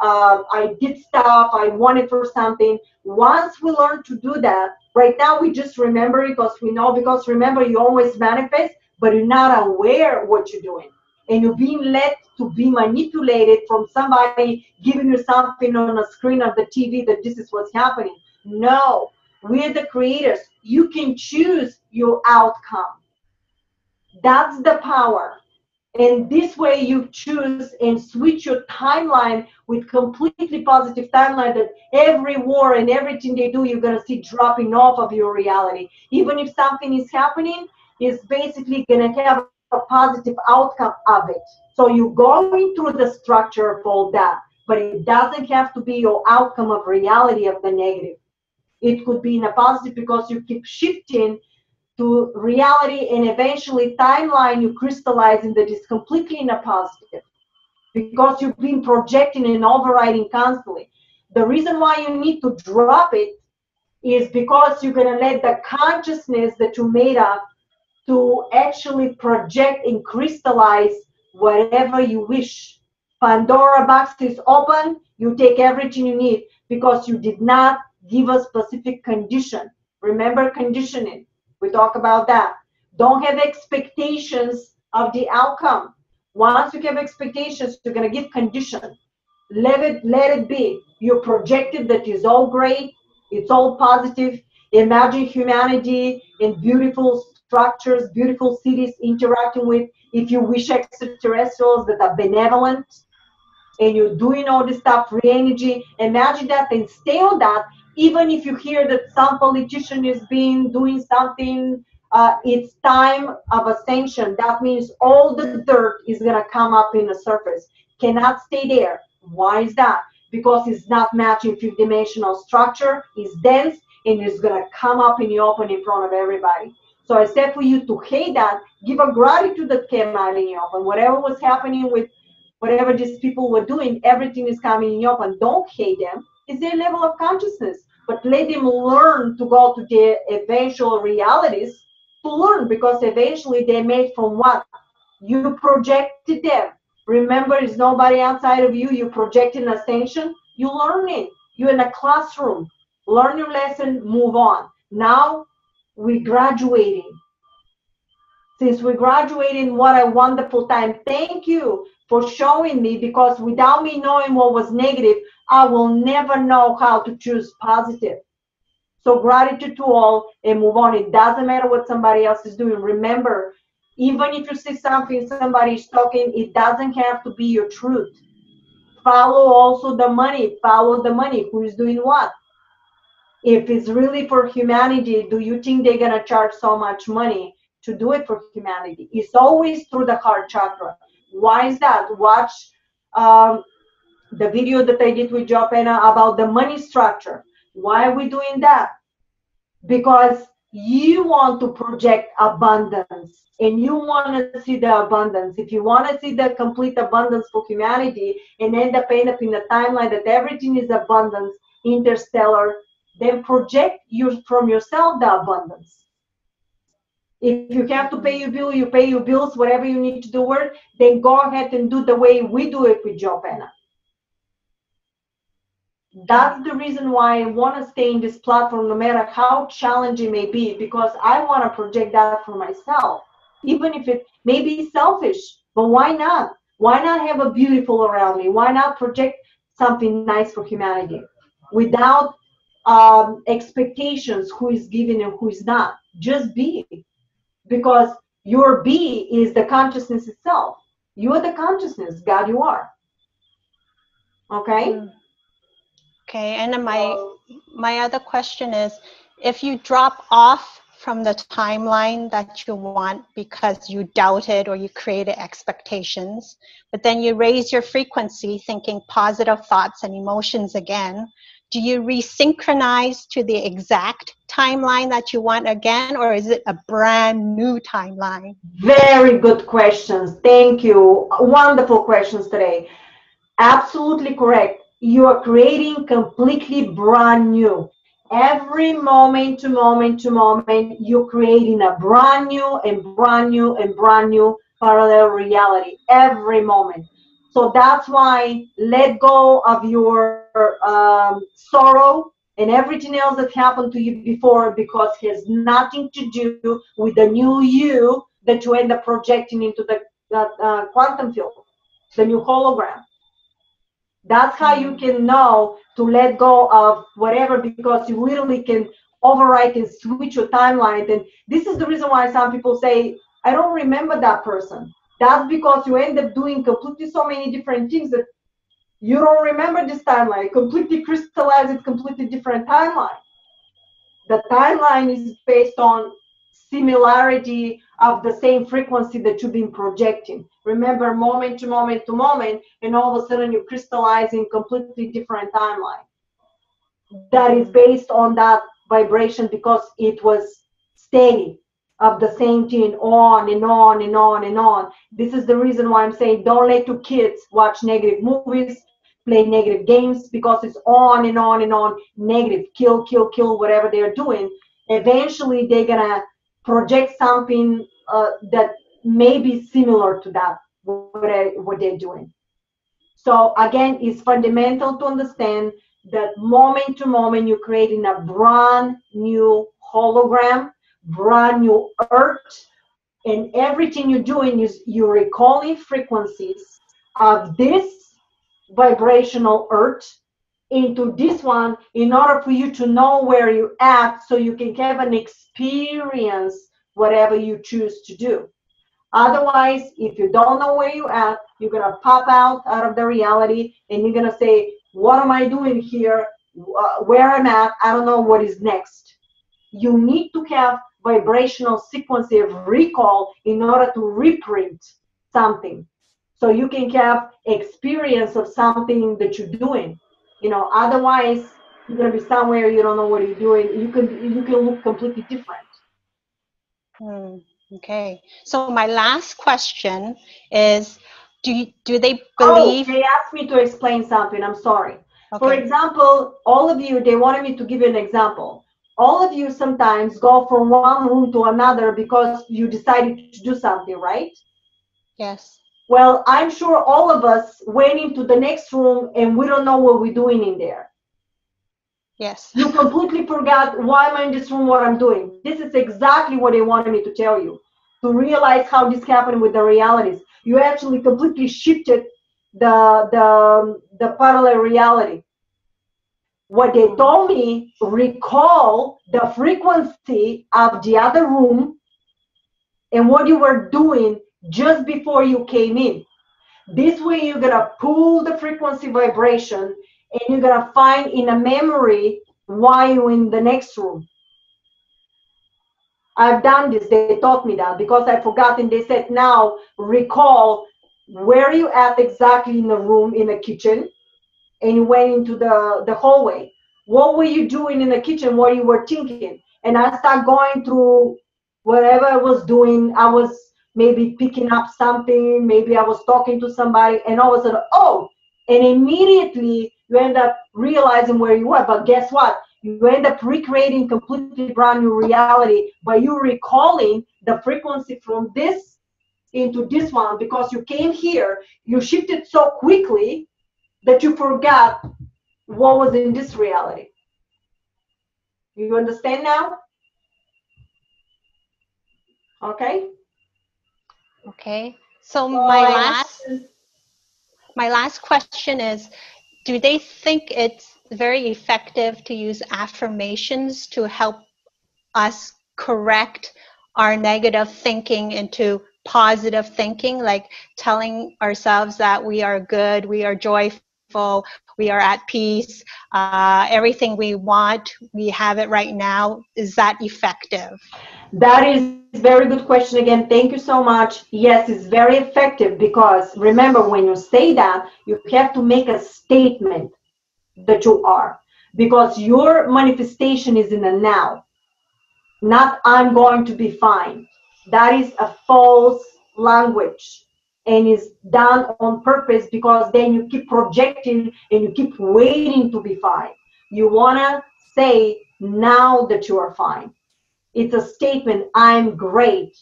Uh, I did stuff. I wanted for something. Once we learn to do that, right now we just remember it because we know. Because remember, you always manifest, but you're not aware what you're doing, and you're being led to be manipulated from somebody giving you something on a screen of the TV that this is what's happening. No, we're the creators. You can choose your outcome. That's the power. And this way you choose and switch your timeline with completely positive timeline that every war and everything they do, you're gonna see dropping off of your reality. Even if something is happening, is basically gonna have a positive outcome of it. So you're going through the structure of all that, but it doesn't have to be your outcome of reality of the negative. It could be in a positive because you keep shifting to reality and eventually timeline you crystallizing that is completely in a positive because you've been projecting and overriding constantly. The reason why you need to drop it is because you're going to let the consciousness that you made up to actually project and crystallize whatever you wish. Pandora box is open, you take everything you need because you did not give a specific condition. Remember conditioning. We talk about that. Don't have expectations of the outcome. Once you have expectations, you're gonna give condition. Let it let it be. You projected that is all great, it's all positive. Imagine humanity in beautiful structures, beautiful cities interacting with, if you wish, extraterrestrials that are benevolent, and you're doing all this stuff, free energy. Imagine that and stay on that. Even if you hear that some politician is being doing something, uh, it's time of ascension. That means all the dirt is gonna come up in the surface. Cannot stay there. Why is that? Because it's not matching fifth dimensional structure. It's dense and it's gonna come up in the open in front of everybody. So I said for you to hate that, give a gratitude that came out in the open. Whatever was happening with whatever these people were doing, everything is coming in the open. Don't hate them. It's their level of consciousness. But let them learn to go to their eventual realities to learn because eventually they're made from what? You projected them. Remember, it's nobody outside of you. You projecting ascension. You learning. You're in a classroom. Learn your lesson, move on. Now we're graduating. Since we're graduating, what a wonderful time. Thank you for showing me because without me knowing what was negative, I will never know how to choose positive. So gratitude to all and move on. It doesn't matter what somebody else is doing. Remember, even if you see something somebody's talking, it doesn't have to be your truth. Follow also the money. Follow the money. Who is doing what? If it's really for humanity, do you think they're gonna charge so much money to do it for humanity? It's always through the heart chakra. Why is that? Watch um, the video that I did with Joe Pena about the money structure. Why are we doing that? Because you want to project abundance and you want to see the abundance. If you want to see the complete abundance for humanity and end up end up in a timeline that everything is abundance, interstellar, then project you from yourself the abundance. If you have to pay your bill, you pay your bills, whatever you need to do work, then go ahead and do the way we do it with Joe Pena. That's the reason why I want to stay in this platform, no matter how challenging may be, because I want to project that for myself, even if it may be selfish. But why not? Why not have a beautiful around me? Why not project something nice for humanity without um, expectations who is giving and who is not? Just be, because your be is the consciousness itself. You are the consciousness, God, you are. Okay. Mm. Okay, and then my my other question is if you drop off from the timeline that you want because you doubted or you created expectations, but then you raise your frequency thinking positive thoughts and emotions again, do you resynchronize to the exact timeline that you want again, or is it a brand new timeline? Very good questions. Thank you. Wonderful questions today. Absolutely correct you are creating completely brand new. Every moment to moment to moment, you're creating a brand new and brand new and brand new parallel reality every moment. So that's why let go of your um, sorrow and everything else that happened to you before because it has nothing to do with the new you that you end up projecting into the uh, uh, quantum field, the new hologram. That's how you can know to let go of whatever because you literally can overwrite and switch your timeline. And this is the reason why some people say, I don't remember that person. That's because you end up doing completely so many different things that you don't remember this timeline. Completely crystallize it, completely different timeline. The timeline is based on similarity of the same frequency that you've been projecting. Remember, moment to moment to moment, and all of a sudden you crystallize in completely different timeline. That is based on that vibration because it was steady of the same thing on and on and on and on. This is the reason why I'm saying don't let your kids watch negative movies, play negative games because it's on and on and on negative, kill, kill, kill, whatever they're doing. Eventually, they're gonna project something uh, that may be similar to that what, I, what they're doing. So again it's fundamental to understand that moment to moment you're creating a brand new hologram brand new earth and everything you're doing is you're recalling frequencies of this vibrational earth into this one in order for you to know where you're at so you can have an experience whatever you choose to do. Otherwise if you don't know where you're at you're going to pop out out of the reality and you're going to say what am i doing here? Where i'm at? I don't know what is next. You need to have vibrational sequence of recall in order to reprint something. So you can have experience of something that you're doing you know, otherwise you're gonna be somewhere you don't know what you're doing. You can you can look completely different. Hmm, okay. So my last question is, do you, do they believe? Oh, they asked me to explain something. I'm sorry. Okay. For example, all of you, they wanted me to give you an example. All of you sometimes go from one room to another because you decided to do something, right? Yes. Well, I'm sure all of us went into the next room and we don't know what we're doing in there. Yes. You completely forgot why am I in this room, what I'm doing. This is exactly what they wanted me to tell you. To realize how this happened with the realities. You actually completely shifted the the the parallel reality. What they told me, recall the frequency of the other room and what you were doing just before you came in. This way, you're gonna pull the frequency vibration and you're gonna find in a memory why you're in the next room. I've done this, they taught me that because I forgot and they said now recall where you at exactly in the room in the kitchen and you went into the the hallway. What were you doing in the kitchen? What you were thinking? And i start going through whatever i was doing. I was maybe picking up something maybe i was talking to somebody and all of a sudden oh and immediately you end up realizing where you were but guess what you end up recreating completely brand new reality by you recalling the frequency from this into this one because you came here, you shifted so quickly that you forgot what was in this reality. You understand now? Okay. Okay. So my last my last question is do they think it's very effective to use affirmations to help us correct our negative thinking into positive thinking, like telling ourselves that we are good, we are joyful, we are at peace, uh, everything we want, we have it right now. Is that effective? That is very good question again. Thank you so much. Yes, it's very effective because remember when you say that, you have to make a statement that you are because your manifestation is in the now, not I'm going to be fine that is a false language and is done on purpose because then you keep projecting and you keep waiting to be fine. You want to say now that you are fine. It's a statement I'm great,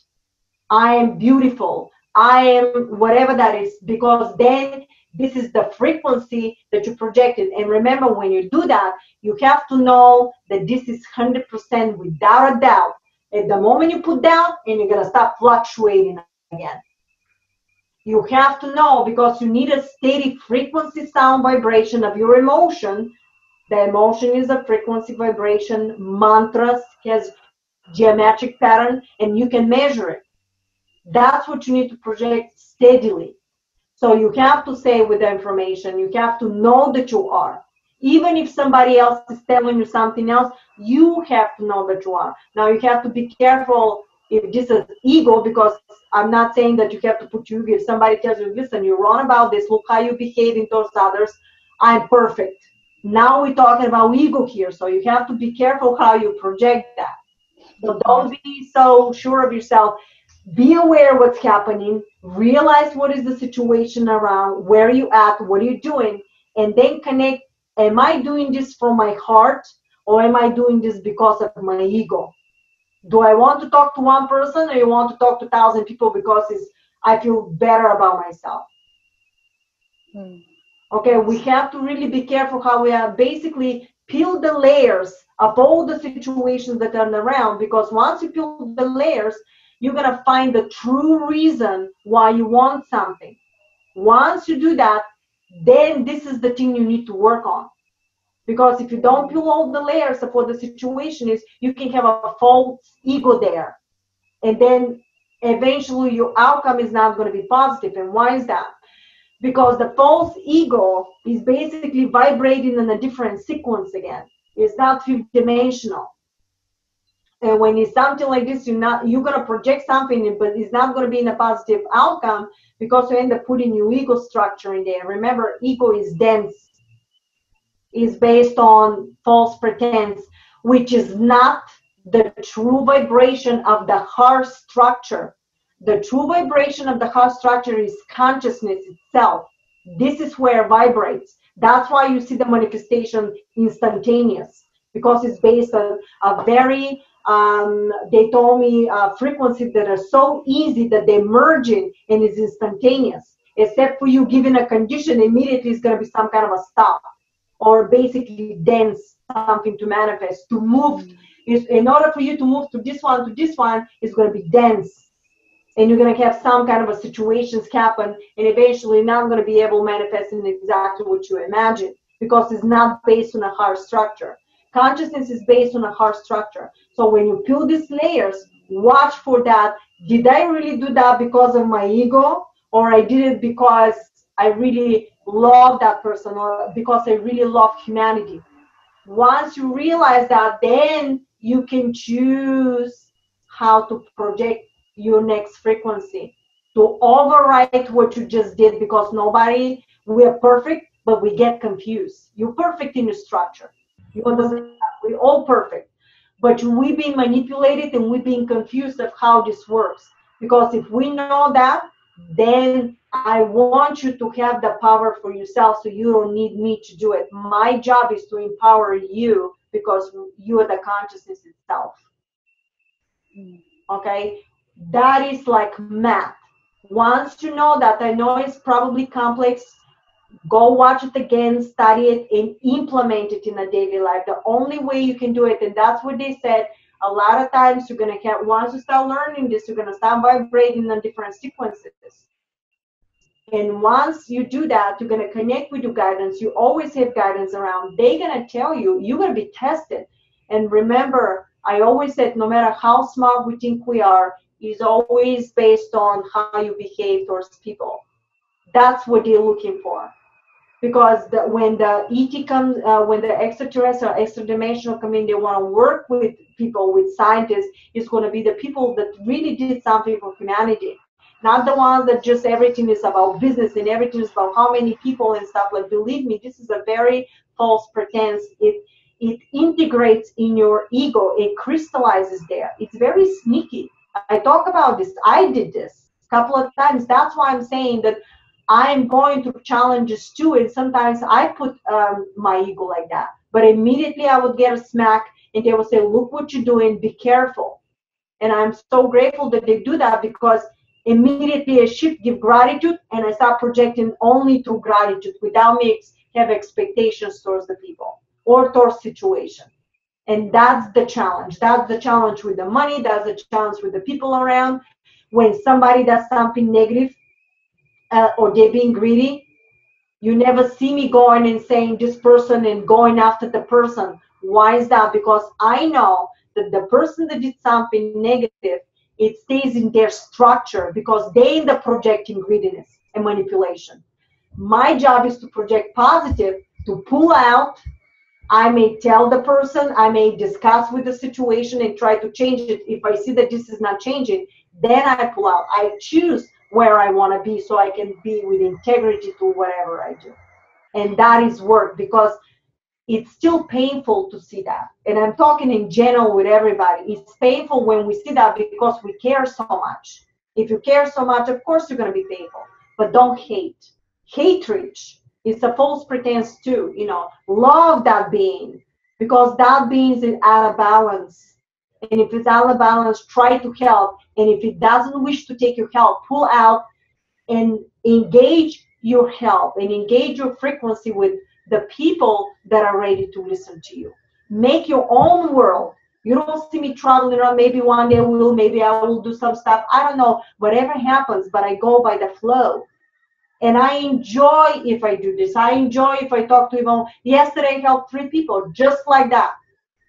I am beautiful, I am whatever that is, because then this is the frequency that you projected. And remember, when you do that, you have to know that this is 100% without a doubt at the moment you put down, and you're going to start fluctuating again. You have to know because you need a steady frequency sound vibration of your emotion. The emotion is a frequency vibration. Mantras has geometric pattern and you can measure it. That's what you need to project steadily. So you have to say with the information, you have to know that you are. Even if somebody else is telling you something else, you have to know that you are. Now you have to be careful if this is ego because I'm not saying that you have to put you if somebody tells you, listen, you're wrong about this, look how you behaving towards others. I'm perfect. Now we're talking about ego here, so you have to be careful how you project that. So don't be so sure of yourself. Be aware what's happening, realize what is the situation around, where you at, what are you doing, and then connect am I doing this from my heart or am I doing this because of my ego? Do I want to talk to one person or you want to talk to thousand people because it's, I feel better about myself? Hmm. Okay, we have to really be careful how we are basically peel the layers of all the situations that are around because once you peel the layers, you're going to find the true reason why you want something. Once you do that, then this is the thing you need to work on. Because if you don't peel all the layers of what the situation is, you can have a false ego there. And then eventually your outcome is not going to be positive. And why is that? Because the false ego is basically vibrating in a different sequence again. It's not fifth dimensional. And when it's something like this, you're not you're gonna project something, but it's not gonna be in a positive outcome because you end up putting your ego structure in there. Remember, ego is dense, is based on false pretense, which is not the true vibration of the heart structure. The true vibration of the heart structure is consciousness itself. This is where it vibrates. That's why you see the manifestation instantaneous because it's based on a very um, they told me uh, frequencies that are so easy that they merge in and it's instantaneous. Except for you giving a condition, immediately it's going to be some kind of a stop or basically dense something to manifest. To move is in order for you to move to this one to this one is going to be dense. And you're going to have some kind of a situations happen, and eventually not going to be able to manifest in exactly what you imagine because it's not based on a heart structure. Consciousness is based on a heart structure. So when you peel these layers, watch for that. Did I really do that because of my ego? Or I did it because I really love that person or because I really love humanity. Once you realize that, then you can choose how to project your next frequency to overwrite what you just did because nobody, we are perfect, but we get confused. You're perfect in your structure. You understand? We're all perfect. But we've been manipulated and we've been confused of how this works. Because if we know that, then I want you to have the power for yourself so you don't need me to do it. My job is to empower you because you are the consciousness itself. Okay? That is like math. Once you know that, I know it's probably complex. Go watch it again, study it, and implement it in a daily life. The only way you can do it, and that's what they said. A lot of times you're gonna get once you start learning this, you're gonna start vibrating on different sequences. And once you do that, you're gonna connect with your guidance. You always have guidance around. They're gonna tell you, you're gonna be tested. And remember, I always said no matter how smart we think we are, is always based on how you behave towards people. That's what they're looking for. Because the, when the ET comes, uh, when the extraterrestrial, extra dimensional come in, they want to work with people, with scientists. It's going to be the people that really did something for humanity, not the ones that just everything is about business and everything is about how many people and stuff. Like, believe me, this is a very false pretense. It it integrates in your ego. It crystallizes there. It's very sneaky I talk about this. I did this a couple of times. That's why I'm saying that I'm going through challenges too. And sometimes I put um, my ego like that. But immediately I would get a smack and they would say, Look what you're doing, be careful. And I'm so grateful that they do that because immediately I shift, give gratitude, and I start projecting only through gratitude without me have expectations towards the people or towards situation. And that's the challenge. That's the challenge with the money. That's the challenge with the people around. When somebody does something negative uh, or they're being greedy, you never see me going and saying this person and going after the person. Why is that? Because I know that the person that did something negative, it stays in their structure because they end up projecting greediness and manipulation. My job is to project positive, to pull out I may tell the person, I may discuss with the situation and try to change it. If I see that this is not changing, then I pull out. I choose where I want to be so I can be with integrity to whatever I do. And that is work because it's still painful to see that. And I'm talking in general with everybody. It's painful when we see that because we care so much. If you care so much, of course you're going to be painful, but don't hate. Hatred is a false pretense too, you know. Love that being because that being is out of balance. And if it's out of balance, try to help. And if it doesn't wish to take your help, pull out and engage your help and engage your frequency with the people that are ready to listen to you. Make your own world. You don't see me traveling around. Maybe one day I will, maybe I will do some stuff. I don't know. Whatever happens, but I go by the flow and I enjoy if I do this. I enjoy if I talk to Yvonne. Yesterday, I helped three people just like that.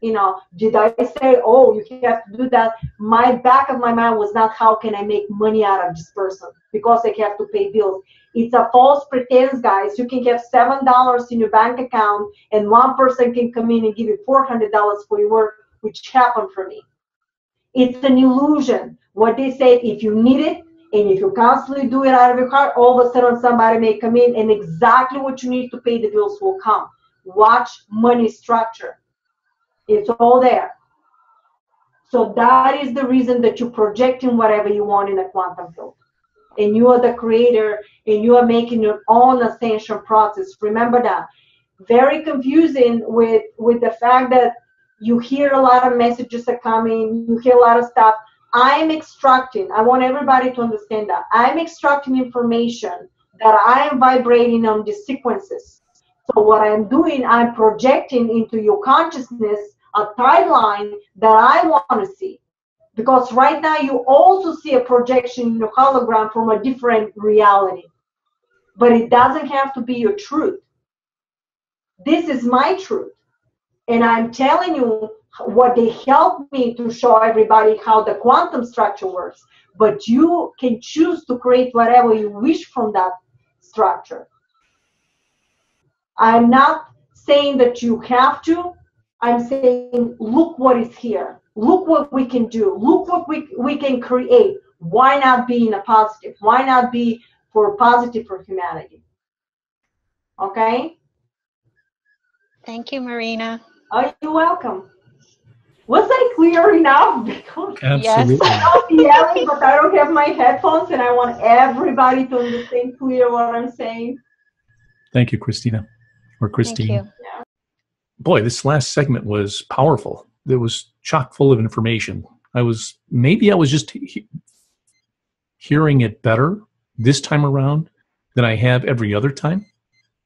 You know, did I say, oh, you have to do that? My back of my mind was not how can I make money out of this person because I have to pay bills. It's a false pretense, guys. You can have seven dollars in your bank account, and one person can come in and give you four hundred dollars for your work, which happened for me. It's an illusion. What they say, if you need it, and if you constantly do it out of your heart, all of a sudden somebody may come in and exactly what you need to pay the bills will come. Watch money structure. It's all there. So that is the reason that you're projecting whatever you want in the quantum field. And you are the creator and you are making your own ascension process. Remember that. Very confusing with with the fact that you hear a lot of messages are coming, you hear a lot of stuff I'm extracting, I want everybody to understand that. I'm extracting information that I am vibrating on the sequences. So what I'm doing, I'm projecting into your consciousness a timeline that I want to see. Because right now you also see a projection in your hologram from a different reality. But it doesn't have to be your truth. This is my truth. And I'm telling you what they helped me to show everybody how the quantum structure works but you can choose to create whatever you wish from that structure i'm not saying that you have to i'm saying look what is here look what we can do look what we, we can create Why not be in a positive? Why not be for positive for humanity? Okay? Thank you, Marina. Oh, you're welcome. Was I clear enough? Because Absolutely. I'm yelling, but I don't have my headphones, and I want everybody to understand clear what I'm saying. Thank you, Christina or Thank Christine. you. Boy, this last segment was powerful. It was chock full of information. I was maybe I was just he- hearing it better this time around than I have every other time.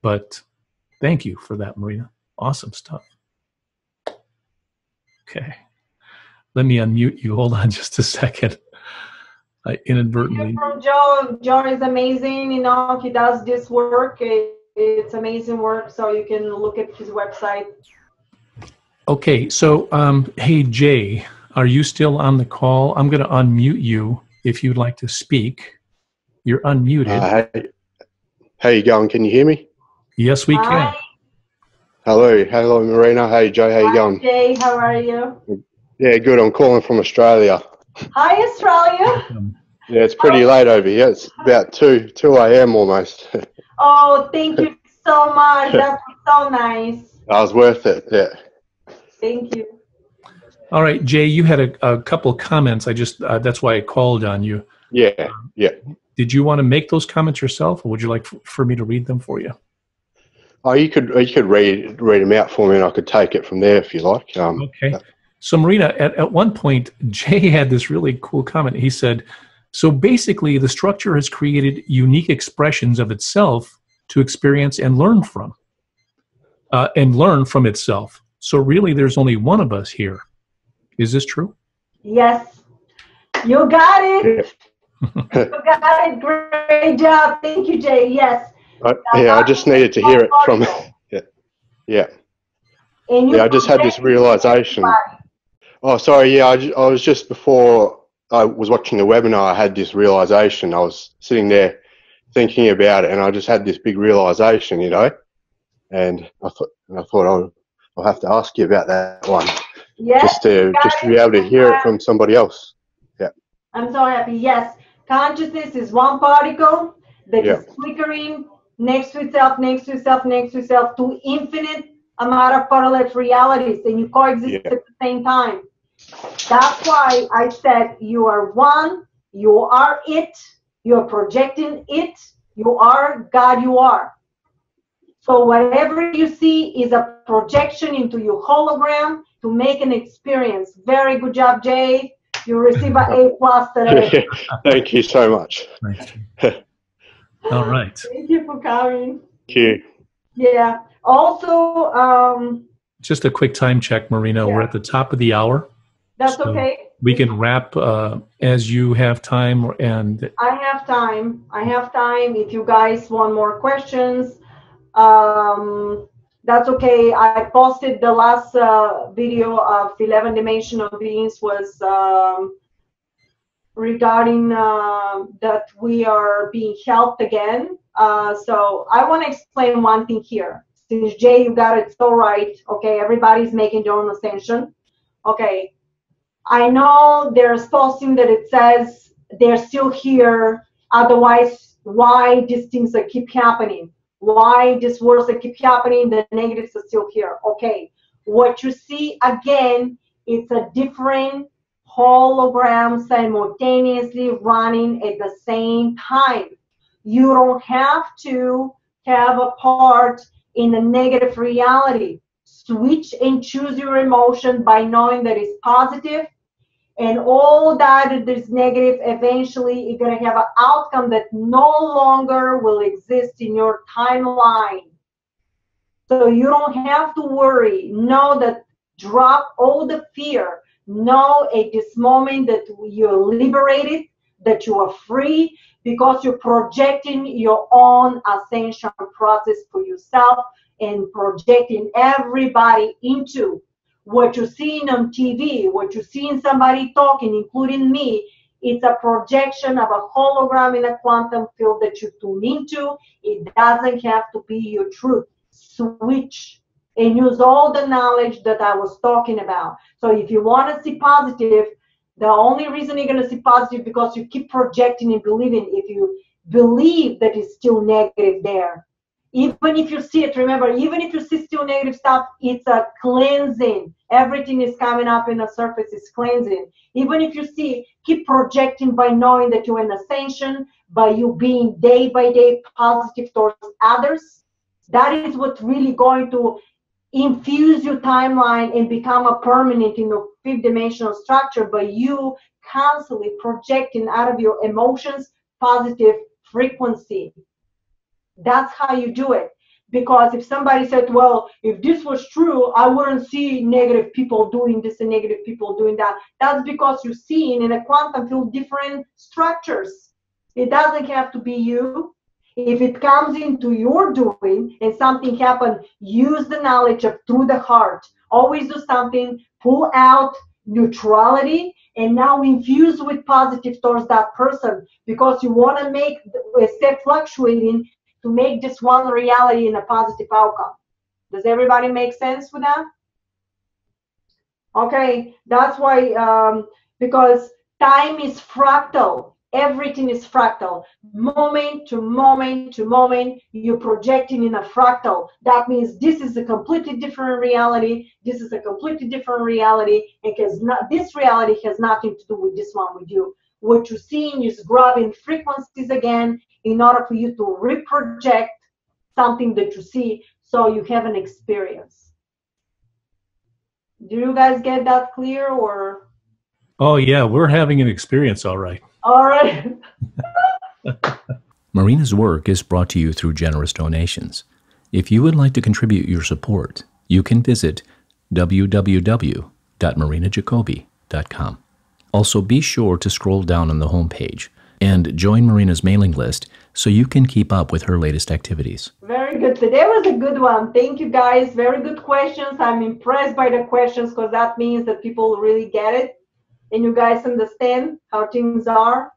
But thank you for that, Marina. Awesome stuff. Okay. Let me unmute you. Hold on just a second. I inadvertently. From Joe, Joe is amazing. You know, he does this work. It, it's amazing work. So you can look at his website. Okay, so um, hey Jay, are you still on the call? I'm going to unmute you if you'd like to speak. You're unmuted. Uh, hey, how you going? Can you hear me? yes, we can. Hello, hello, Marina. Hey, Joe. How you Hi, going? Jay. How are you? Yeah, good. I'm calling from Australia. Hi, Australia. Yeah, it's pretty late over here. It's about two two a.m. almost. Oh, thank you so much. That was so nice. That was worth it. Yeah. Thank you. all right, Jay, you had a, a couple comments. I just uh, that's why I called on you. Yeah, yeah. Did you want to make those comments yourself, or would you like f- for me to read them for you? Oh, you could you could read read them out for me, and I could take it from there if you like. Um, Okay. So, Marina, at, at one point, Jay had this really cool comment. He said, So basically, the structure has created unique expressions of itself to experience and learn from, uh, and learn from itself. So, really, there's only one of us here. Is this true? Yes, you got it. you got it. Great job. Thank you, Jay. Yes. I, yeah, I just needed to hear it from. Yeah. Yeah. And Yeah, I just had this realization. Oh, sorry. Yeah, I, I was just before I was watching the webinar. I had this realization. I was sitting there thinking about it, and I just had this big realization, you know. And I thought, and I thought I'll, I'll have to ask you about that one, Yes. just to just to be able to hear it from somebody else. Yeah. I'm so happy. Yes, consciousness is one particle that is Yeah. flickering next to itself, next to itself, next to itself to infinite amount of parallel realities, and you coexist Yeah. at the same time. That's why I said you are one, you are it, you are projecting it, you are God, you are. So whatever you see is a projection into your hologram to make an experience. Very good job, Jay. You receive an A plus today. Thank you so much. Nice. All right. Thank you for coming. Thank you. Yeah. Also, um, Just a quick time check, Marina. We're at the top of the hour. That's So- okay. We can wrap uh, as you have time, and I have time. I have time. If you guys want more questions, um, that's okay. I posted the last uh, video of 11 dimensional beings was um, regarding uh, that we are being helped again. Uh, so I want to explain one thing here. Since Jay, you got it so right. Okay, everybody's making their own ascension. Okay, I know there's posting that it says they're still here. Otherwise, why these things that keep happening? Why these wars that keep happening? The negatives are still here. Okay, what you see again, it's a different hologram simultaneously running at the same time. You don't have to have a part in a negative reality. Switch and choose your emotion by knowing that it's positive and all that is negative eventually you're going to have an outcome that no longer will exist in your timeline. So you don't have to worry. Know that drop all the fear. Know at this moment that you're liberated that you are free because you're projecting your own ascension process for yourself and projecting everybody into what you're seeing on TV, what you're seeing somebody talking, including me, it's a projection of a hologram in a quantum field that you tune into. It doesn't have to be your truth. Switch and use all the knowledge that I was talking about. So if you want to see positive, The only reason you're gonna see positive because you keep projecting and believing. If you believe that it's still negative there, even if you see it, remember, even if you see still negative stuff, it's a cleansing. Everything is coming up in the surface, is cleansing. Even if you see, keep projecting by knowing that you're in ascension, by you being day by day positive towards others. That is what's really going to infuse your timeline and become a permanent in the fifth dimensional structure by you constantly projecting out of your emotions positive frequency that's how you do it. Because if somebody said, well, if this was true, I wouldn't see negative people doing this and negative people doing that. That's because you're seeing in a quantum field different structures. It doesn't have to be you. If it comes into your doing and something happened, use the knowledge of through the heart. Always do something, pull out neutrality, and now infuse with positive towards that person because you want to make uh, stay fluctuating to make this one reality in a positive outcome. Does everybody make sense with that? Okay, that's why, um, because time is fractal. Everything is fractal. Moment to moment to moment, you're projecting in a fractal. That means this is a completely different reality. This is a completely different reality. Because not, this reality has nothing to do with this one with you. What you're seeing is grabbing frequencies again in order for you to reproject something that you see so you have an experience. Do you guys get that clear or? Oh, yeah, we're having an experience, all right. All right. Marina's work is brought to you through generous donations. If you would like to contribute your support, you can visit www.marinajacobi.com. Also, be sure to scroll down on the homepage and join Marina's mailing list so you can keep up with her latest activities. Very good. Today was a good one. Thank you guys. Very good questions. I'm impressed by the questions because that means that people really get it and you guys understand how things are.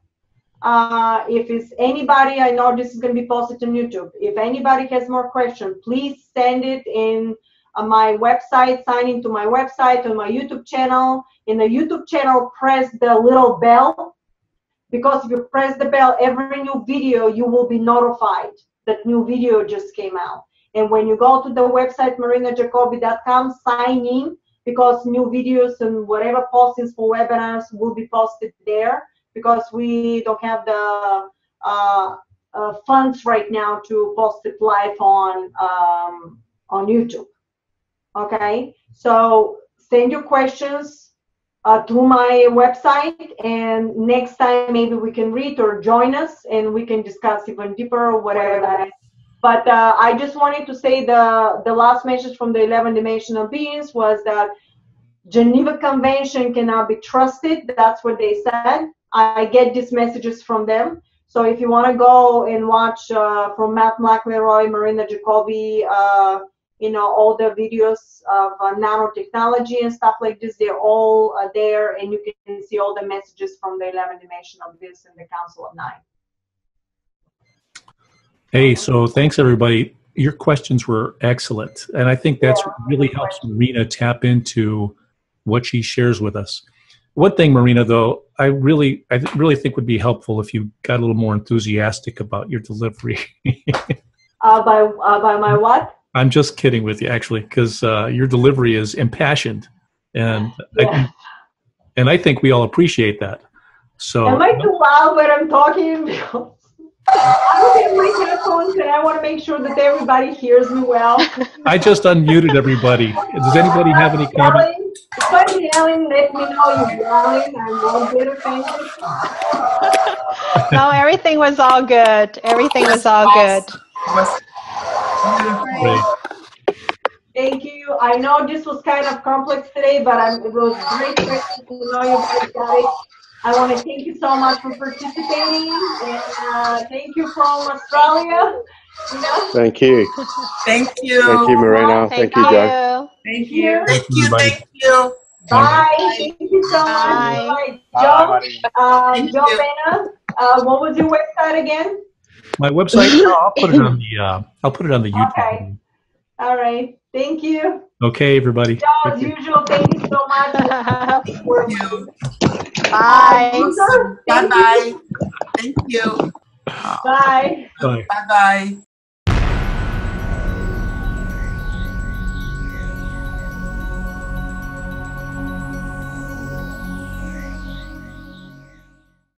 Uh, if it's anybody, I know this is going to be posted on YouTube. If anybody has more questions, please send it in uh, my website, sign into my website on my YouTube channel. In the YouTube channel, press the little bell because if you press the bell every new video you will be notified that new video just came out and when you go to the website marinajacobi.com sign in because new videos and whatever postings for webinars will be posted there because we don't have the uh, uh, funds right now to post it live on um, on YouTube. Okay, so send your questions uh, to my website and next time maybe we can read or join us and we can discuss even deeper or whatever that is. But uh, i just wanted to say the the last message from the 11 dimensional beings was that geneva convention cannot be trusted. That's what they said. I get these messages from them. So if you want to go and watch uh, from matt mcleroy marina jacobi uh, you know all the videos of uh, nanotechnology and stuff like this they're all uh, there and you can see all the messages from the 11 dimension of this and the council of nine. Hey so thanks everybody. Your questions were excellent and i think that's Yeah, really helps questions. marina tap into what she shares with us. One thing marina though i really i really think would be helpful if you got a little more enthusiastic about your delivery. Uh, by uh, by my what i'm just kidding with you actually because uh, your delivery is impassioned and I Yeah. think, and i think we all appreciate that. So am i too loud when i'm talking? I'm looking at my headphones and i want to make sure that everybody hears me well. I just unmuted everybody. Does anybody have any comments yelling. if I'm yelling. Let me know you're yelling. I won't get offended No, everything was all good. Everything was all good. Was beautiful. Great. Thank you. I know this was kind of complex today, but I'm, it was great to know you guys got it. I want to thank you so much for participating, and uh, thank you from Australia. You know, Thank you. Thank you. Thank you, Marina. Thank you, Joe. Thank you. Thank you, you. Thank you. bye. Thank you so Bye. much. Bye. Joe, uh, Thank Joe you. Pena, uh, what was your website again? My website. I'll put it on the. Uh, I'll put it on the YouTube. Okay. All right. Thank you. Okay, everybody. Yeah, as usual, thank you so much. Thank you. Bye. Thank you. Bye-bye. Thank you. Bye. Bye. Bye-bye.